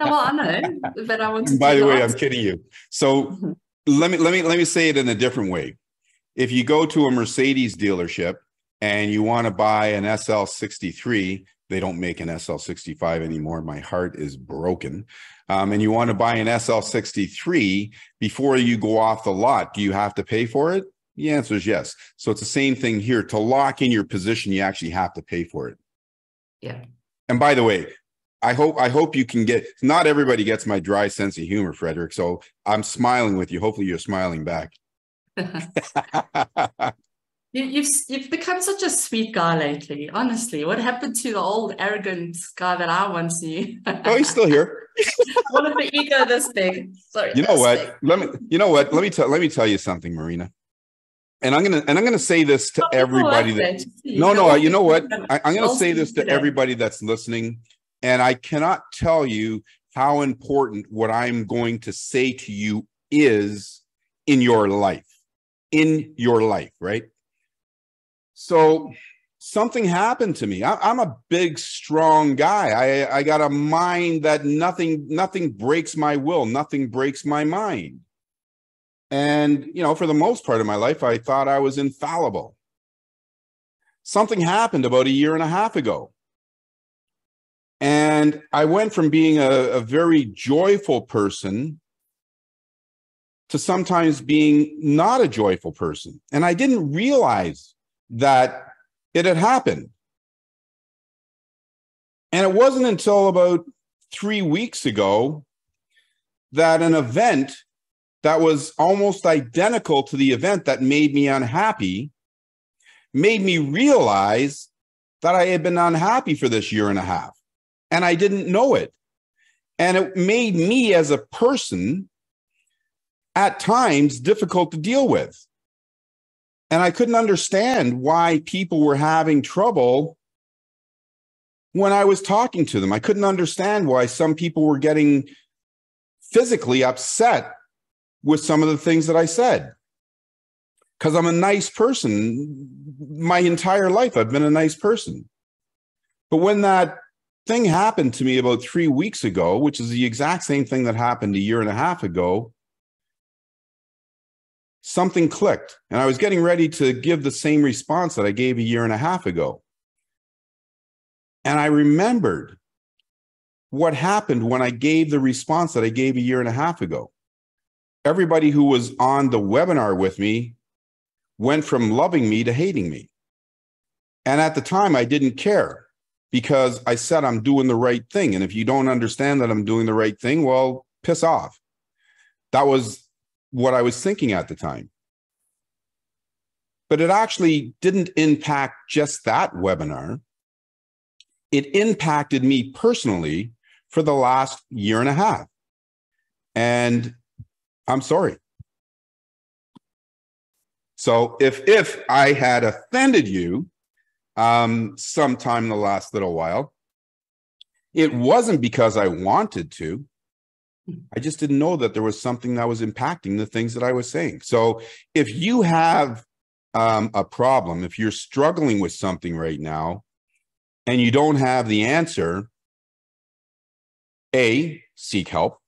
well, I know, but I want to. By the way, I'm kidding you. So mm-hmm. let me let me let me say it in a different way. If you go to a Mercedes dealership and you want to buy an SL63, they don't make an SL65 anymore. My heart is broken. Um, and you want to buy an SL63 before you go off the lot, do you have to pay for it? The answer is yes. So it's the same thing here. To lock in your position, you actually have to pay for it. Yeah. And by the way, I hope I hope you can get. Not everybody gets my dry sense of humor, Frederick. So I'm smiling with you. Hopefully, you're smiling back. You, you've, you've become such a sweet guy lately. Honestly, what happened to the old arrogant guy that I once knew? oh, he's still here. what if the ego this thing. Sorry. You know what? Big. Let me. You know what? Let me tell. Let me tell you something, Marina. And I'm gonna and I'm gonna say this to oh, everybody that. No, no. You know what? I, I'm gonna say this to everybody that's listening, and I cannot tell you how important what I'm going to say to you is in your life. In your life, right? So something happened to me. I, am a big, strong guy. I, I got a mind that nothing, nothing breaks my will, nothing breaks my mind. And, you know, for the most part of my life, I thought I was infallible. Something happened about a year and a half ago. And I went from being a, a very joyful person to sometimes being not a joyful person. And I didn't realize that it had happened. And it wasn't until about three weeks ago that an event that was almost identical to the event that made me unhappy made me realize that I had been unhappy for this year and a half. And I didn't know it. And it made me as a person at times difficult to deal with. And I couldn't understand why people were having trouble when I was talking to them. I couldn't understand why some people were getting physically upset with some of the things that I said. Because I'm a nice person. My entire life, I've been a nice person. But when that thing happened to me about three weeks ago, which is the exact same thing that happened a year and a half ago, something clicked. And I was getting ready to give the same response that I gave a year and a half ago. And I remembered what happened when I gave the response that I gave a year and a half ago. Everybody who was on the webinar with me went from loving me to hating me. And at the time, I didn't care because I said I'm doing the right thing. And if you don't understand that I'm doing the right thing, well, piss off. That was what I was thinking at the time. But it actually didn't impact just that webinar. It impacted me personally for the last year and a half. And I'm sorry. So if if I had offended you um, sometime in the last little while, it wasn't because I wanted to. I just didn't know that there was something that was impacting the things that I was saying. So if you have um, a problem, if you're struggling with something right now and you don't have the answer, A, seek help.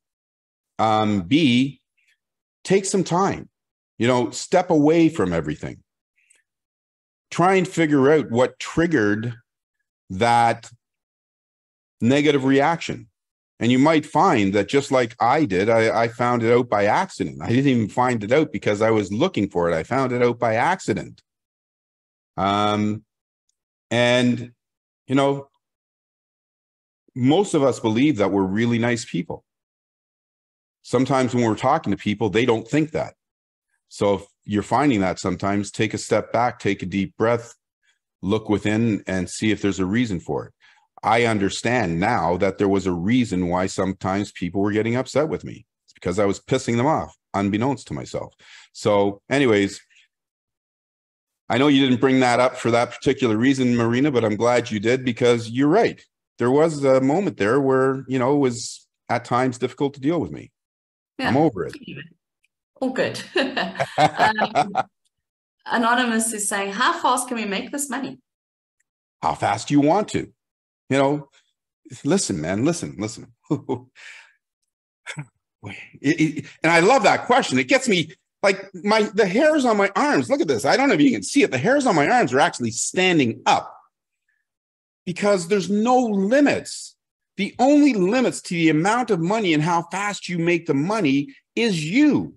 Um, B, take some time. You know, step away from everything. Try and figure out what triggered that negative reaction and you might find that just like I did, I, I, found it out by accident. I didn't even find it out because I was looking for it. I found it out by accident. Um, and, you know, most of us believe that we're really nice people. Sometimes when we're talking to people, they don't think that. So if you're finding that sometimes, take a step back, take a deep breath, look within and see if there's a reason for it. I understand now that there was a reason why sometimes people were getting upset with me. It's because I was pissing them off, unbeknownst to myself. So, anyways, I know you didn't bring that up for that particular reason, Marina, but I'm glad you did because you're right. there was a moment there where you know it was at times difficult to deal with me. Yeah. I'm over it. All good. um, Anonymous is saying, How fast can we make this money? How fast do you want to? You know, listen, man, listen, listen. it, it, and I love that question. It gets me like my the hairs on my arms. Look at this. I don't know if you can see it. The hairs on my arms are actually standing up because there's no limits. The only limits to the amount of money and how fast you make the money is you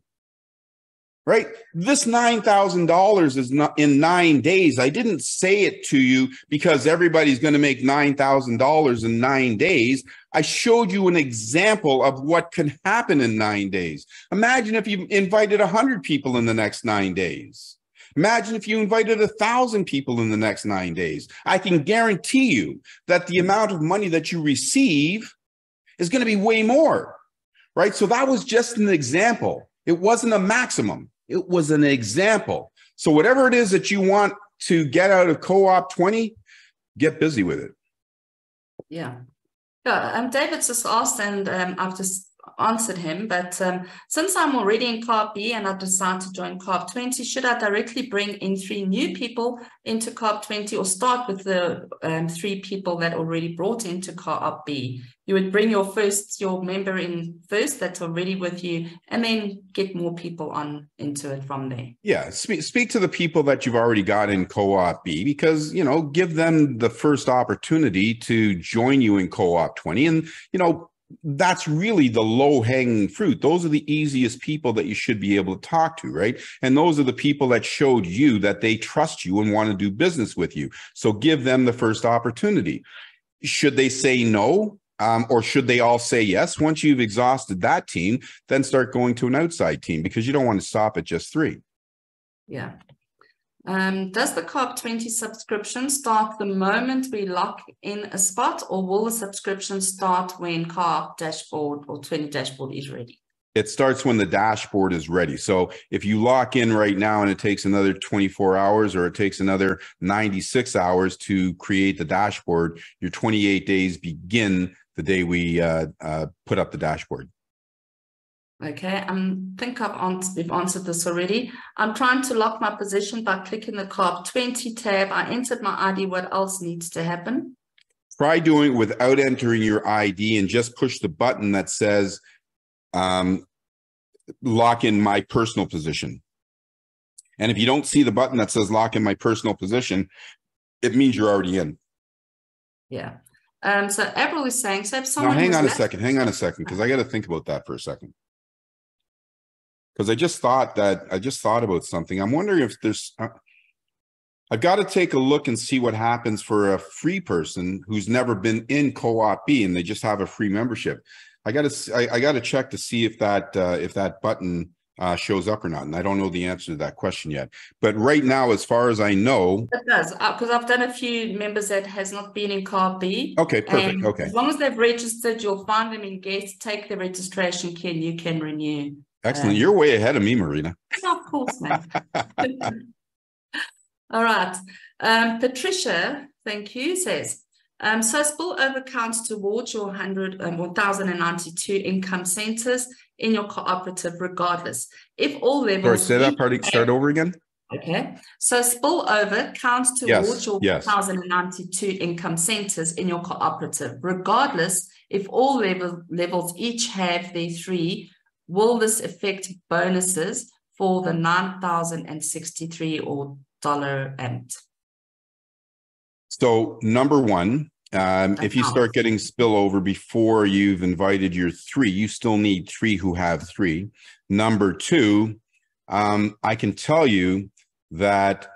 right? This $9,000 is not in nine days. I didn't say it to you because everybody's going to make $9,000 in nine days. I showed you an example of what can happen in nine days. Imagine if you invited 100 people in the next nine days. Imagine if you invited a thousand people in the next nine days. I can guarantee you that the amount of money that you receive is going to be way more, right? So that was just an example. It wasn't a maximum. It was an example. So whatever it is that you want to get out of co-op 20, get busy with it. Yeah. Yeah. Um, David's just asked, and um, I've just answered him. But um, since I'm already in Co-op B and I've decided to join Co-op 20, should I directly bring in three new people into Co-op 20 or start with the um, three people that already brought into Co-op B? You would bring your first, your member in first that's already with you, and then get more people on into it from there. Yeah, speak, speak to the people that you've already got in Co-op B because, you know, give them the first opportunity to join you in Co-op 20. And, you know, that's really the low hanging fruit. Those are the easiest people that you should be able to talk to, right? And those are the people that showed you that they trust you and want to do business with you. So give them the first opportunity. Should they say no? Um, or should they all say yes? Once you've exhausted that team, then start going to an outside team because you don't want to stop at just three. Yeah. Um, does the Co-op 20 subscription start the moment we lock in a spot, or will the subscription start when Co-op dashboard or 20 dashboard is ready? It starts when the dashboard is ready. So if you lock in right now and it takes another 24 hours or it takes another 96 hours to create the dashboard, your 28 days begin the day we uh, uh, put up the dashboard. Okay, I um, think I've answered, we've answered this already. I'm trying to lock my position by clicking the Co-op 20 tab. I entered my ID. What else needs to happen? Try doing it without entering your ID and just push the button that says um, lock in my personal position. And if you don't see the button that says lock in my personal position, it means you're already in. Yeah. Um, so April is saying, so if someone. Now, hang on a second. Hang on a second, because I got to think about that for a second because I just thought that I just thought about something. I'm wondering if there's. Uh, I've got to take a look and see what happens for a free person who's never been in Co-op B and they just have a free membership. I got to I, I got to check to see if that uh, if that button uh, shows up or not, and I don't know the answer to that question yet. But right now, as far as I know, it does because uh, I've done a few members that has not been in Co-op B. Okay, perfect. Okay, as long as they've registered, you'll find them in Guest. Take the registration key, and you can renew. Excellent. You're way ahead of me, Marina. Of course, man. All right. Um, Patricia, thank you, says, um, so spillover counts towards your 100 um, 1,092 income centers in your cooperative regardless. If all levels... Sorry, say that part, start over again. Okay. So spillover counts towards yes, your yes. 1,092 income centers in your cooperative, regardless if all level, levels each have their three Will this affect bonuses for the 9,063 or dollar amount? So number one, um, if you start getting spillover before you've invited your three, you still need three who have three. Number two, um, I can tell you that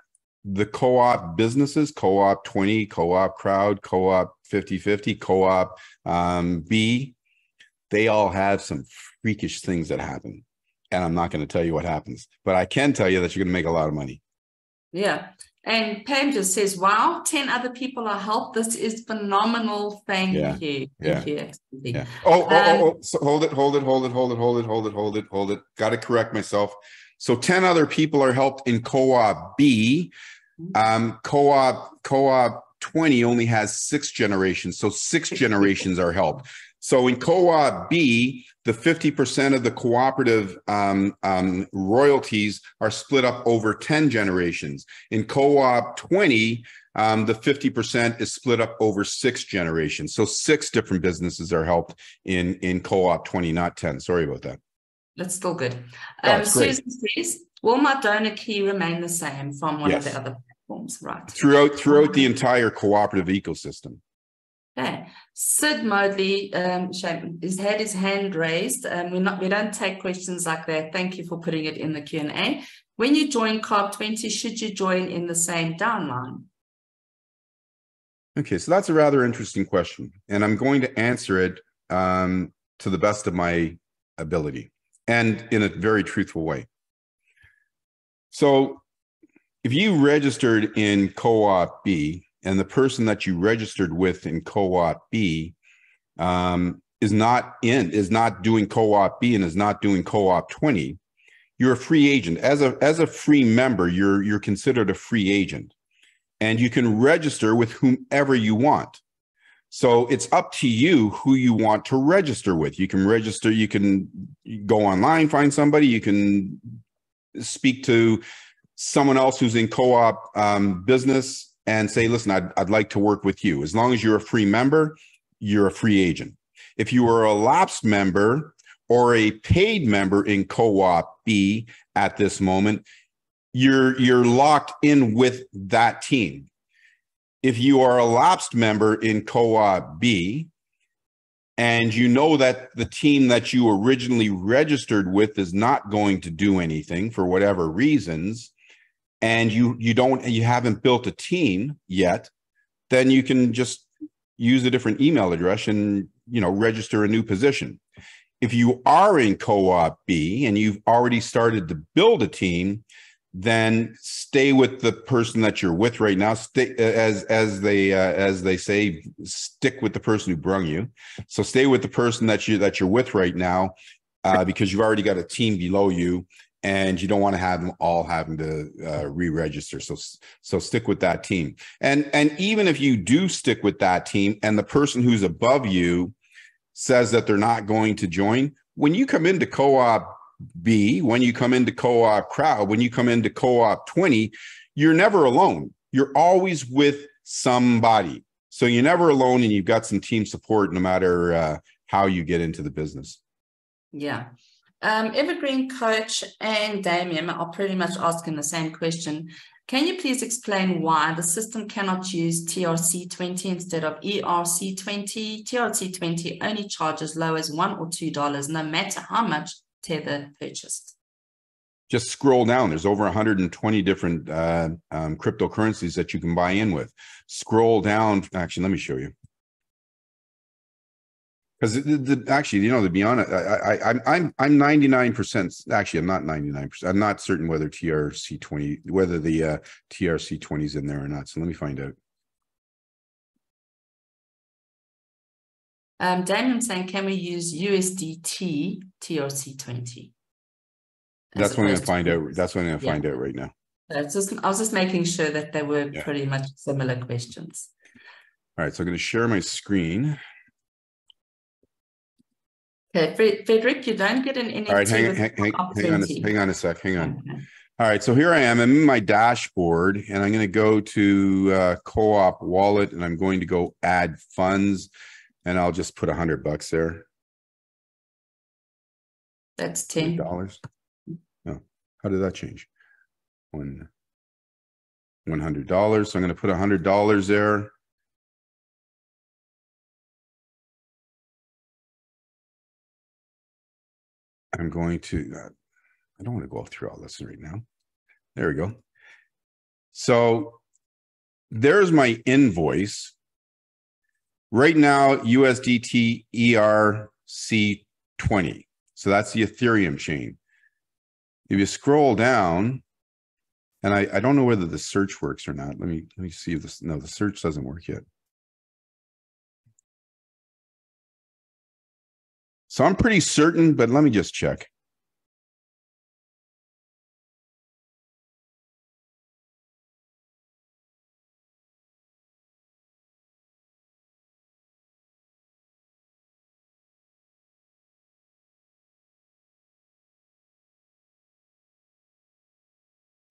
the co-op businesses, co-op 20, co-op crowd, co-op 50-50, co-op um, B, they all have some freakish things that happen. And I'm not going to tell you what happens, but I can tell you that you're going to make a lot of money. Yeah. And Pam just says, wow, 10 other people are helped. This is phenomenal. Thank yeah. you. Yeah. You. Yeah. Oh, um, oh, oh, oh. So hold it, hold it, hold it, hold it, hold it, hold it, hold it, hold it. Got to correct myself. So 10 other people are helped in co-op B. Mm-hmm. Um, co-op, co-op 20 only has six generations. So six generations are helped. So in co-op B, the 50% of the cooperative um, um, royalties are split up over 10 generations. In co-op 20, um, the 50% is split up over six generations. So six different businesses are helped in, in co-op 20, not 10. Sorry about that. That's still good. Oh, Um, great. Susan says, will my donor key remain the same from one Yes. of the other platforms? Right. Throughout, throughout the entire cooperative ecosystem. Okay. Sid Modley, um, shame, he's had his hand raised. Um, we're not, we don't take questions like that. Thank you for putting it in the Q and A. When you join Co-op 20, should you join in the same downline? Okay, so that's a rather interesting question, and I'm going to answer it um, to the best of my ability and in a very truthful way. So, if you registered in co-op B and the person that you registered with in co-op B um, is not in is not doing co-op B and is not doing co-op 20, you're a free agent. As a as a free member, you're you're considered a free agent and you can register with whomever you want. So it's up to you who you want to register with. You can register, you can go online, find somebody, you can speak to someone else who's in co op um, business and say, listen, I'd, I'd like to work with you. As long as you're a free member, you're a free agent. If you are a lapsed member or a paid member in co op B at this moment, you're you're locked in with that team. If you are a lapsed member in co-op B and you know that the team that you originally registered with is not going to do anything for whatever reasons and you you don't you haven't built a team yet, then you can just use a different email address and you know register a new position. If you are in co-op B and you've already started to build a team, then stay with the person that you're with right now. Stay as as they uh, as they say, stick with the person who brung you. So stay with the person that you that you're with right now, uh, because you've already got a team below you, and you don't want to have them all having to uh, re-register. So so stick with that team. And and even if you do stick with that team, and the person who's above you says that they're not going to join, when you come into co-op B, when you come into co op crowd, when you come into co op 20, you're never alone. You're always with somebody. So you're never alone and you've got some team support no matter uh, how you get into the business. Yeah. Um, Evergreen Coach and Damien are pretty much asking the same question. Can you please explain why the system cannot use TRC20 instead of E ERC20? TRC20 only charges low as one or two dollars, no matter how much Tether purchased. Just scroll down. There's over 120 different uh, um, cryptocurrencies that you can buy in with. Scroll down. Actually, let me show you. Because actually, you know, to be honest, I, I, I'm I'm I'm 99 percent. Actually, I'm not 99 percent. I'm not certain whether TRC 20 whether the uh, TRC 20 is in there or not. So let me find out. Um, Damien saying, can we use USDT TRC20? That's what I'm going to find out. That's what I'm going to Yeah. find out right now. That's just, I was just making sure that they were Yeah. pretty much similar questions. All right, so I'm going to share my screen. Okay, Frederick, you don't get an NFT. All right, hang, hang, hang, hang on, a, hang on a sec. Hang on. Okay. All right, so here I am. I'm in my dashboard, and I'm going to go to uh, Co-op Wallet, and I'm going to go add funds, and I'll just put a hundred bucks there. That's 10. Dollars. No, how did that change? One. One hundred dollars. So I'm going to put a hundred dollars there. I'm going to. Uh, I don't want to go through all this right now. There we go. So there's my invoice. Right now, USDT ERC20. So that's the Ethereum chain. If you scroll down, and I, I don't know whether the search works or not. Let me let me see if this. No, the search doesn't work yet. So I'm pretty certain, but let me just check.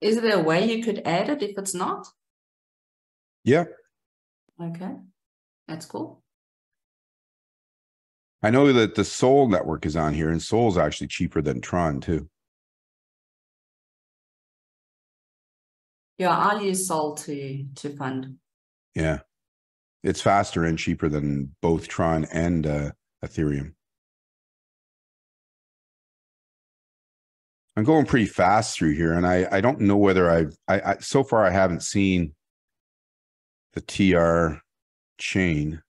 Is there a way you could add it if it's not? Yeah. Okay. That's cool. I know that the Sol network is on here, and Sol's actually cheaper than Tron too. Yeah, I'll use Sol to to fund. Yeah, it's faster and cheaper than both Tron and uh, Ethereum. I'm going pretty fast through here, and I I don't know whether I've I, I so far I haven't seen the TR chain.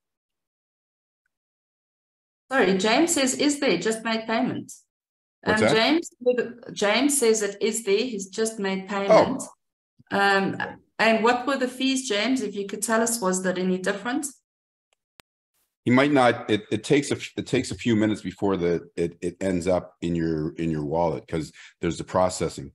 Sorry, James says, is there? Just made payment. Um? James, James says it is there. He's just made payment. Oh. Um, and what were the fees, James? If you could tell us, was that any different? He might not. It, it takes a it takes a few minutes before the it, it ends up in your in your wallet because there's the processing.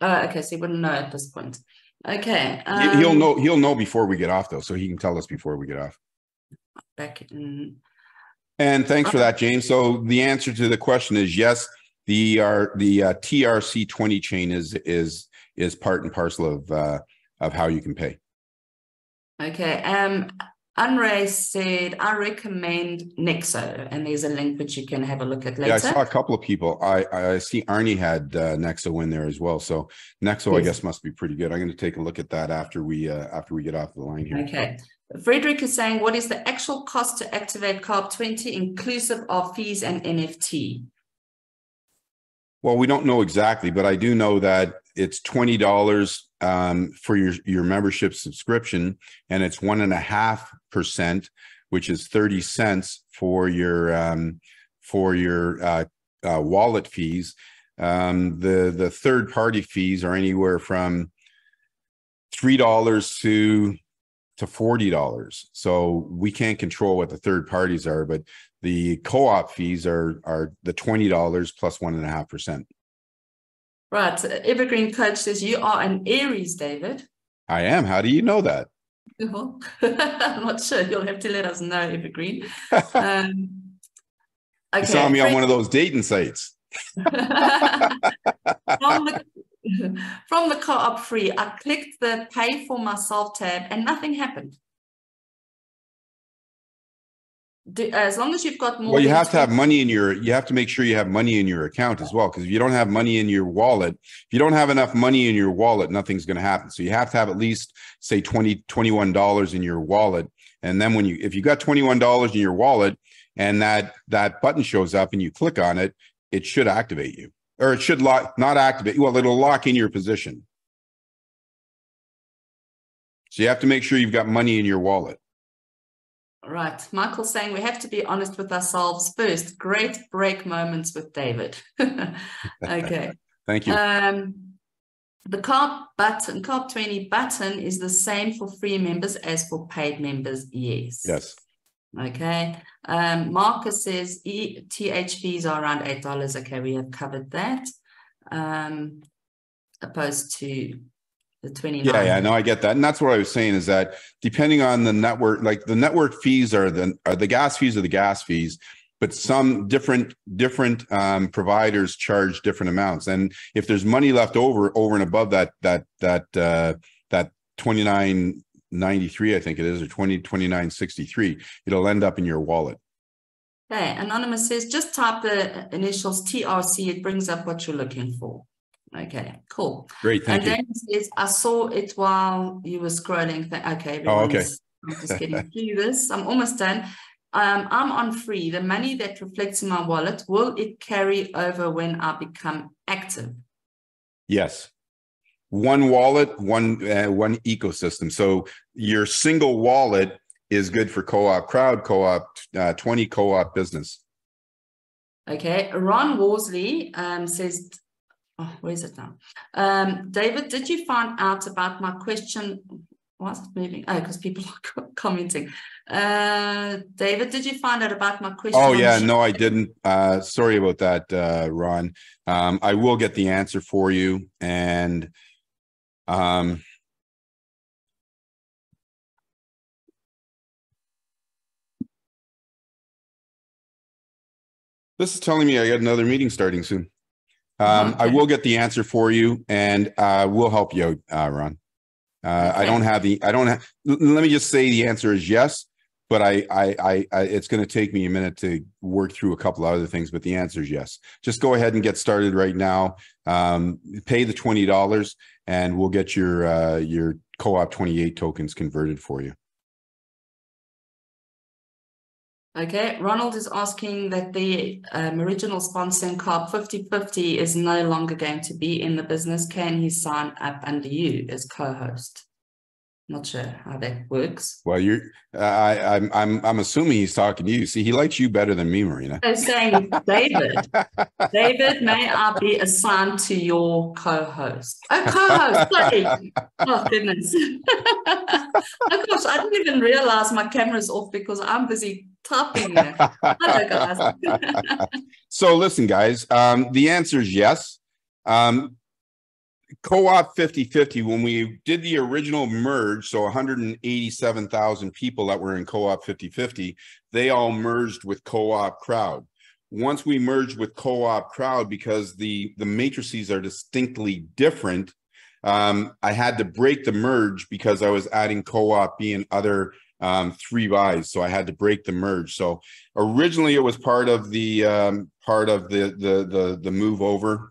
Oh, okay. So he wouldn't know at this point. Okay. He- he'll um, know he'll know before we get off though, so he can tell us before we get off. Back in. And thanks for that, James. So the answer to the question is yes. The uh, the uh, TRC twenty chain is is is part and parcel of uh, of how you can pay. Okay. Um, Unray said, I recommend Nexo, and there's a link which you can have a look at later. Yeah, I saw a couple of people. I I see Arnie had uh, Nexo in there as well. So Nexo, I guess, must be pretty good. I'm going to take a look at that after we uh, after we get off the line here. Okay. Frederick is saying, what is the actual cost to activate Co-op 20 inclusive of fees and NFT? Well, we don't know exactly, but I do know that it's twenty dollars um, for your your membership subscription, and it's one and a half percent, which is thirty cents for your um, for your uh, uh, wallet fees. Um, the the third party fees are anywhere from three dollars to to forty dollars. So we can't control what the third parties are, but the co-op fees are are the twenty dollars plus one and a half percent. Right. Evergreen Coach says, you are an Aries, David. I am. How do you know that? I'm not sure. You'll have to let us know, Evergreen. Um, okay. You saw me on one of those dating sites. from the from the co-op free, I clicked the pay for myself tab and nothing happened. Do, uh, as long as you've got more Well, you have to have money in your. You have to make sure you have money in your account as well. Because if you don't have money in your wallet, if you don't have enough money in your wallet, nothing's going to happen. So you have to have at least say 20 21 dollars in your wallet. And then when you, if you got twenty one dollars in your wallet, and that that button shows up and you click on it, it should activate you, or it should lock, not activate. Well, it'll lock in your position. So you have to make sure you've got money in your wallet. Right. Michael's saying we have to be honest with ourselves first. Great break moments with David. okay. Thank you. Um, the co-op button, co-op 20 button is the same for free members as for paid members. Yes. yes. Okay. Um, Marcus says e- TH fees are around $8. Okay. We have covered that. Um, opposed to the 29. Yeah, yeah, no, I get that, and that's what I was saying is that depending on the network, like the network fees are the are the gas fees are the gas fees, but some different different um, providers charge different amounts, and if there's money left over over and above that that that uh, that twenty nine ninety three, I think it is, or twenty twenty nine sixty three, it'll end up in your wallet. Okay, Anonymous says just type the initials TRC, it brings up what you're looking for. Okay, cool. Great, thank and you. then it says, I saw it while you were scrolling. Okay, Oh, okay. I'm just getting through this. I'm almost done. Um, I'm on free. The money that reflects in my wallet, will it carry over when I become active? Yes. One wallet, one uh, one ecosystem. So your single wallet is good for co-op, crowd co-op, uh, 20 co-op business. Okay, Ron Worsley um, says, oh, where is it now? Um, David, did you find out about my question? It moving? Oh, because people are co- commenting. Uh, David, did you find out about my question? Oh yeah, no, I didn't. Uh, sorry about that, uh, Ron. Um, I will get the answer for you, and um, this is telling me I got another meeting starting soon. Um, Okay. I will get the answer for you, and uh, we'll help you out, uh, Ron. Uh, I don't have the. I don't have. let me just say the answer is yes, but I, I, I, I it's going to take me a minute to work through a couple of other things. But the answer is yes. Just go ahead and get started right now. Um, pay the twenty dollars, and we'll get your uh, your co-op twenty eight tokens converted for you. Okay, Ronald is asking that the um, original sponsor in Co-op 50-50 is no longer going to be in the business. Can he sign up under you as co-host? Not sure how that works. Well, you're. I, I'm. I'm. I'm assuming he's talking to you. See, he likes you better than me, Marina. I'm saying, David, David, may I be assigned to your co-host? Oh, co-host, sorry. Oh, goodness. oh, gosh, I didn't even realize my camera's off because I'm busy typing there. Hello, guys. so listen, guys. Um, the answer is yes. Um, co-op 50-50 when we did the original merge so 187000 people that were in co-op 50-50 they all merged with co-op crowd. Once we merged with co-op crowd because the the matrices are distinctly different um, i had to break the merge because i was adding co-op being other um, three buys so i had to break the merge. So originally it was part of the um, part of the the the, the move over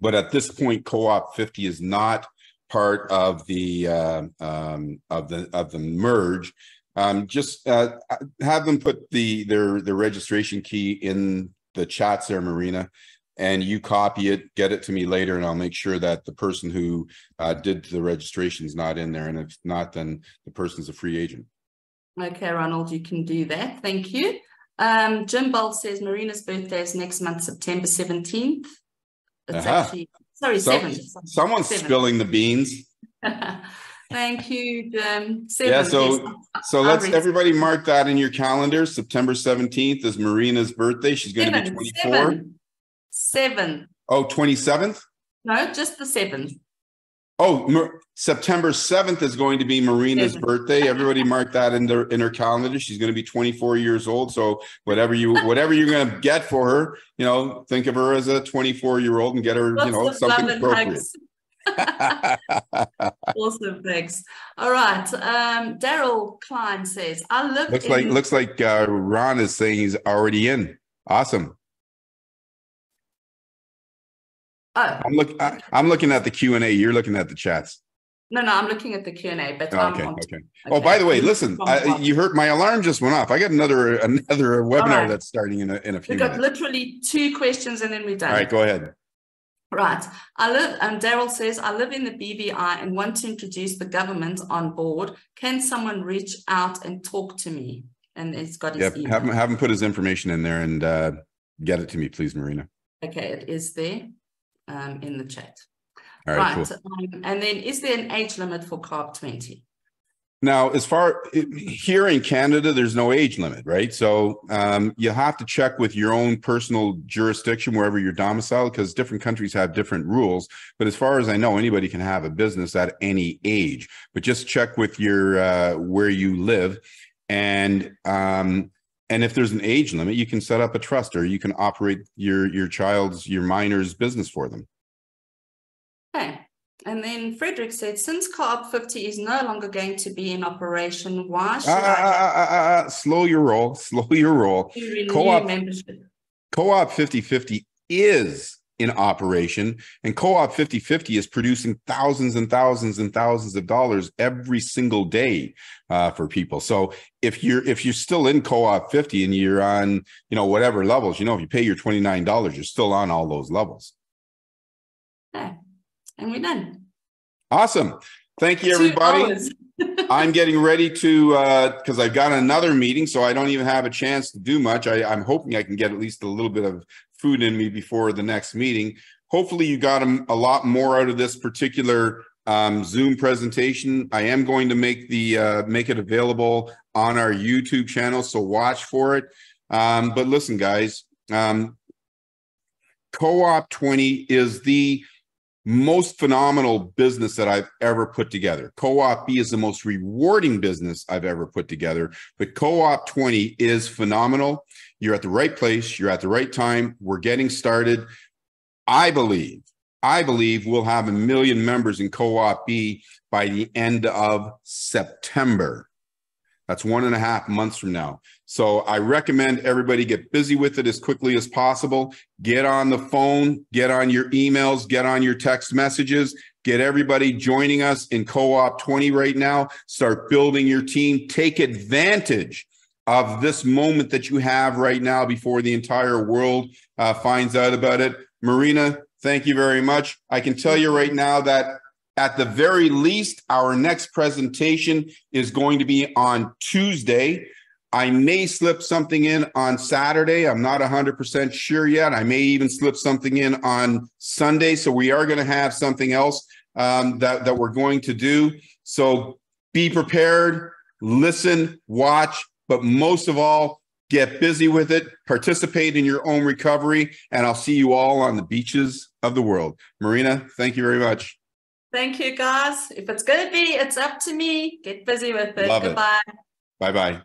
but at this point co-op 50 is not part of the uh, um, of the of the merge um, just uh, have them put the their their registration key in the chats there marina and you copy it get it to me later and i'll make sure that the person who uh, did the registration is not in there and if not then the person's a free agent Okay, Ronald, you can do that. Thank you. Um, Jim Bolt says Marina's birthday is next month, September 17th. Uh-huh. It's Aha. actually, sorry, So- 7th. someone's Seven. spilling the beans Thank you, Jim. Seven, Yeah, so- yes. So let's everybody mark that in your calendar. September 17th is Marina's birthday. She's going to be Seven, 24. seven. Seven. Oh, 27th? No, just the seventh. Oh, Mar- September 7th is going to be Marina's birthday. Everybody mark that in their in her calendar. She's going to be 24 years old. So whatever you whatever you're going to get for her, you know, think of her as a 24 year old and get her, you know, something appropriate. Awesome, thanks. All right. Um, Daryl Klein says, I live looks in like looks like uh, Ron is saying he's already in. Awesome. Oh, I'm look I, I'm looking at the Q and A. You're looking at the chats. no, no, I'm looking at the Q&A, but Oh, I'm okay, on- okay. Oh, by the way, listen, I, you heard my alarm just went off. I got another another webinar right. that's starting in a in a few We've got minutes. literally two questions and then we're done. All right, go ahead. Right. I live, and Daryl says, I live in the BVI and want to introduce the government on board. Can someone reach out and talk to me? And it's got his Yep, email. have him have him put his information in there and uh, get it to me, please, Marina. Okay, it is there um, in the chat. All right, right. cool. Um, and then is there an age limit for Co-op 20? Now, as far here in Canada, there's no age limit, right? So um, you have to check with your own personal jurisdiction wherever you're domiciled, because different countries have different rules. But as far as I know, anybody can have a business at any age. But just check with your uh, where you live, and um, and if there's an age limit, you can set up a trust or you can operate your your child's your minor's business for them. Okay. And then Frederick said, since Co-op 50 is no longer going to be in operation, why should Ah, ah, I ah, ah, ah, ah, slow your roll, slow your roll. co-op- membership? Co-op 50/50 is in operation and Co-op 50/50 is producing thousands and thousands and thousands of dollars every single day uh, for people. So if you're if you're still in Co-op 50 and you're on, you know, whatever levels, you know, if you pay your $29, you're still on all those levels. Okay. And we're done. Awesome. Thank you everybody. I'm getting ready to uh because I've got another meeting, so I don't even have a chance to do much. I, I'm hoping I can get at least a little bit of food in me before the next meeting. Hopefully, you got a, a lot more out of this particular um, Zoom presentation. I am going to make the uh, make it available on our YouTube channel, so watch for it. Um, but listen, guys, um, Co-op 20 is the most phenomenal business that I've ever put together. Co-op B is the most rewarding business I've ever put together, but Co-op 20 is phenomenal. You're at the right place, you're at the right time. We're getting started. I believe, I believe we'll have a million members in Co-op B by the end of September. That's one and a half months from now. So I recommend everybody get busy with it as quickly as possible. Get on the phone, get on your emails, get on your text messages, get everybody joining us in Co-op 20 right now. Start building your team. Take advantage of this moment that you have right now before the entire world uh, finds out about it. Marina, thank you very much. I can tell you right now that at the very least, our next presentation is going to be on Tuesday. I may slip something in on Saturday. I'm not 100% sure yet. I may even slip something in on Sunday. So we are going to have something else um, that, that we're going to do. So be prepared, listen, watch, but most of all, get busy with it, participate in your own recovery, and I'll see you all on the beaches of the world. Marina, thank you very much. Thank you, guys. If it's going to be, it's up to me. Get busy with it. Love Goodbye. Bye bye.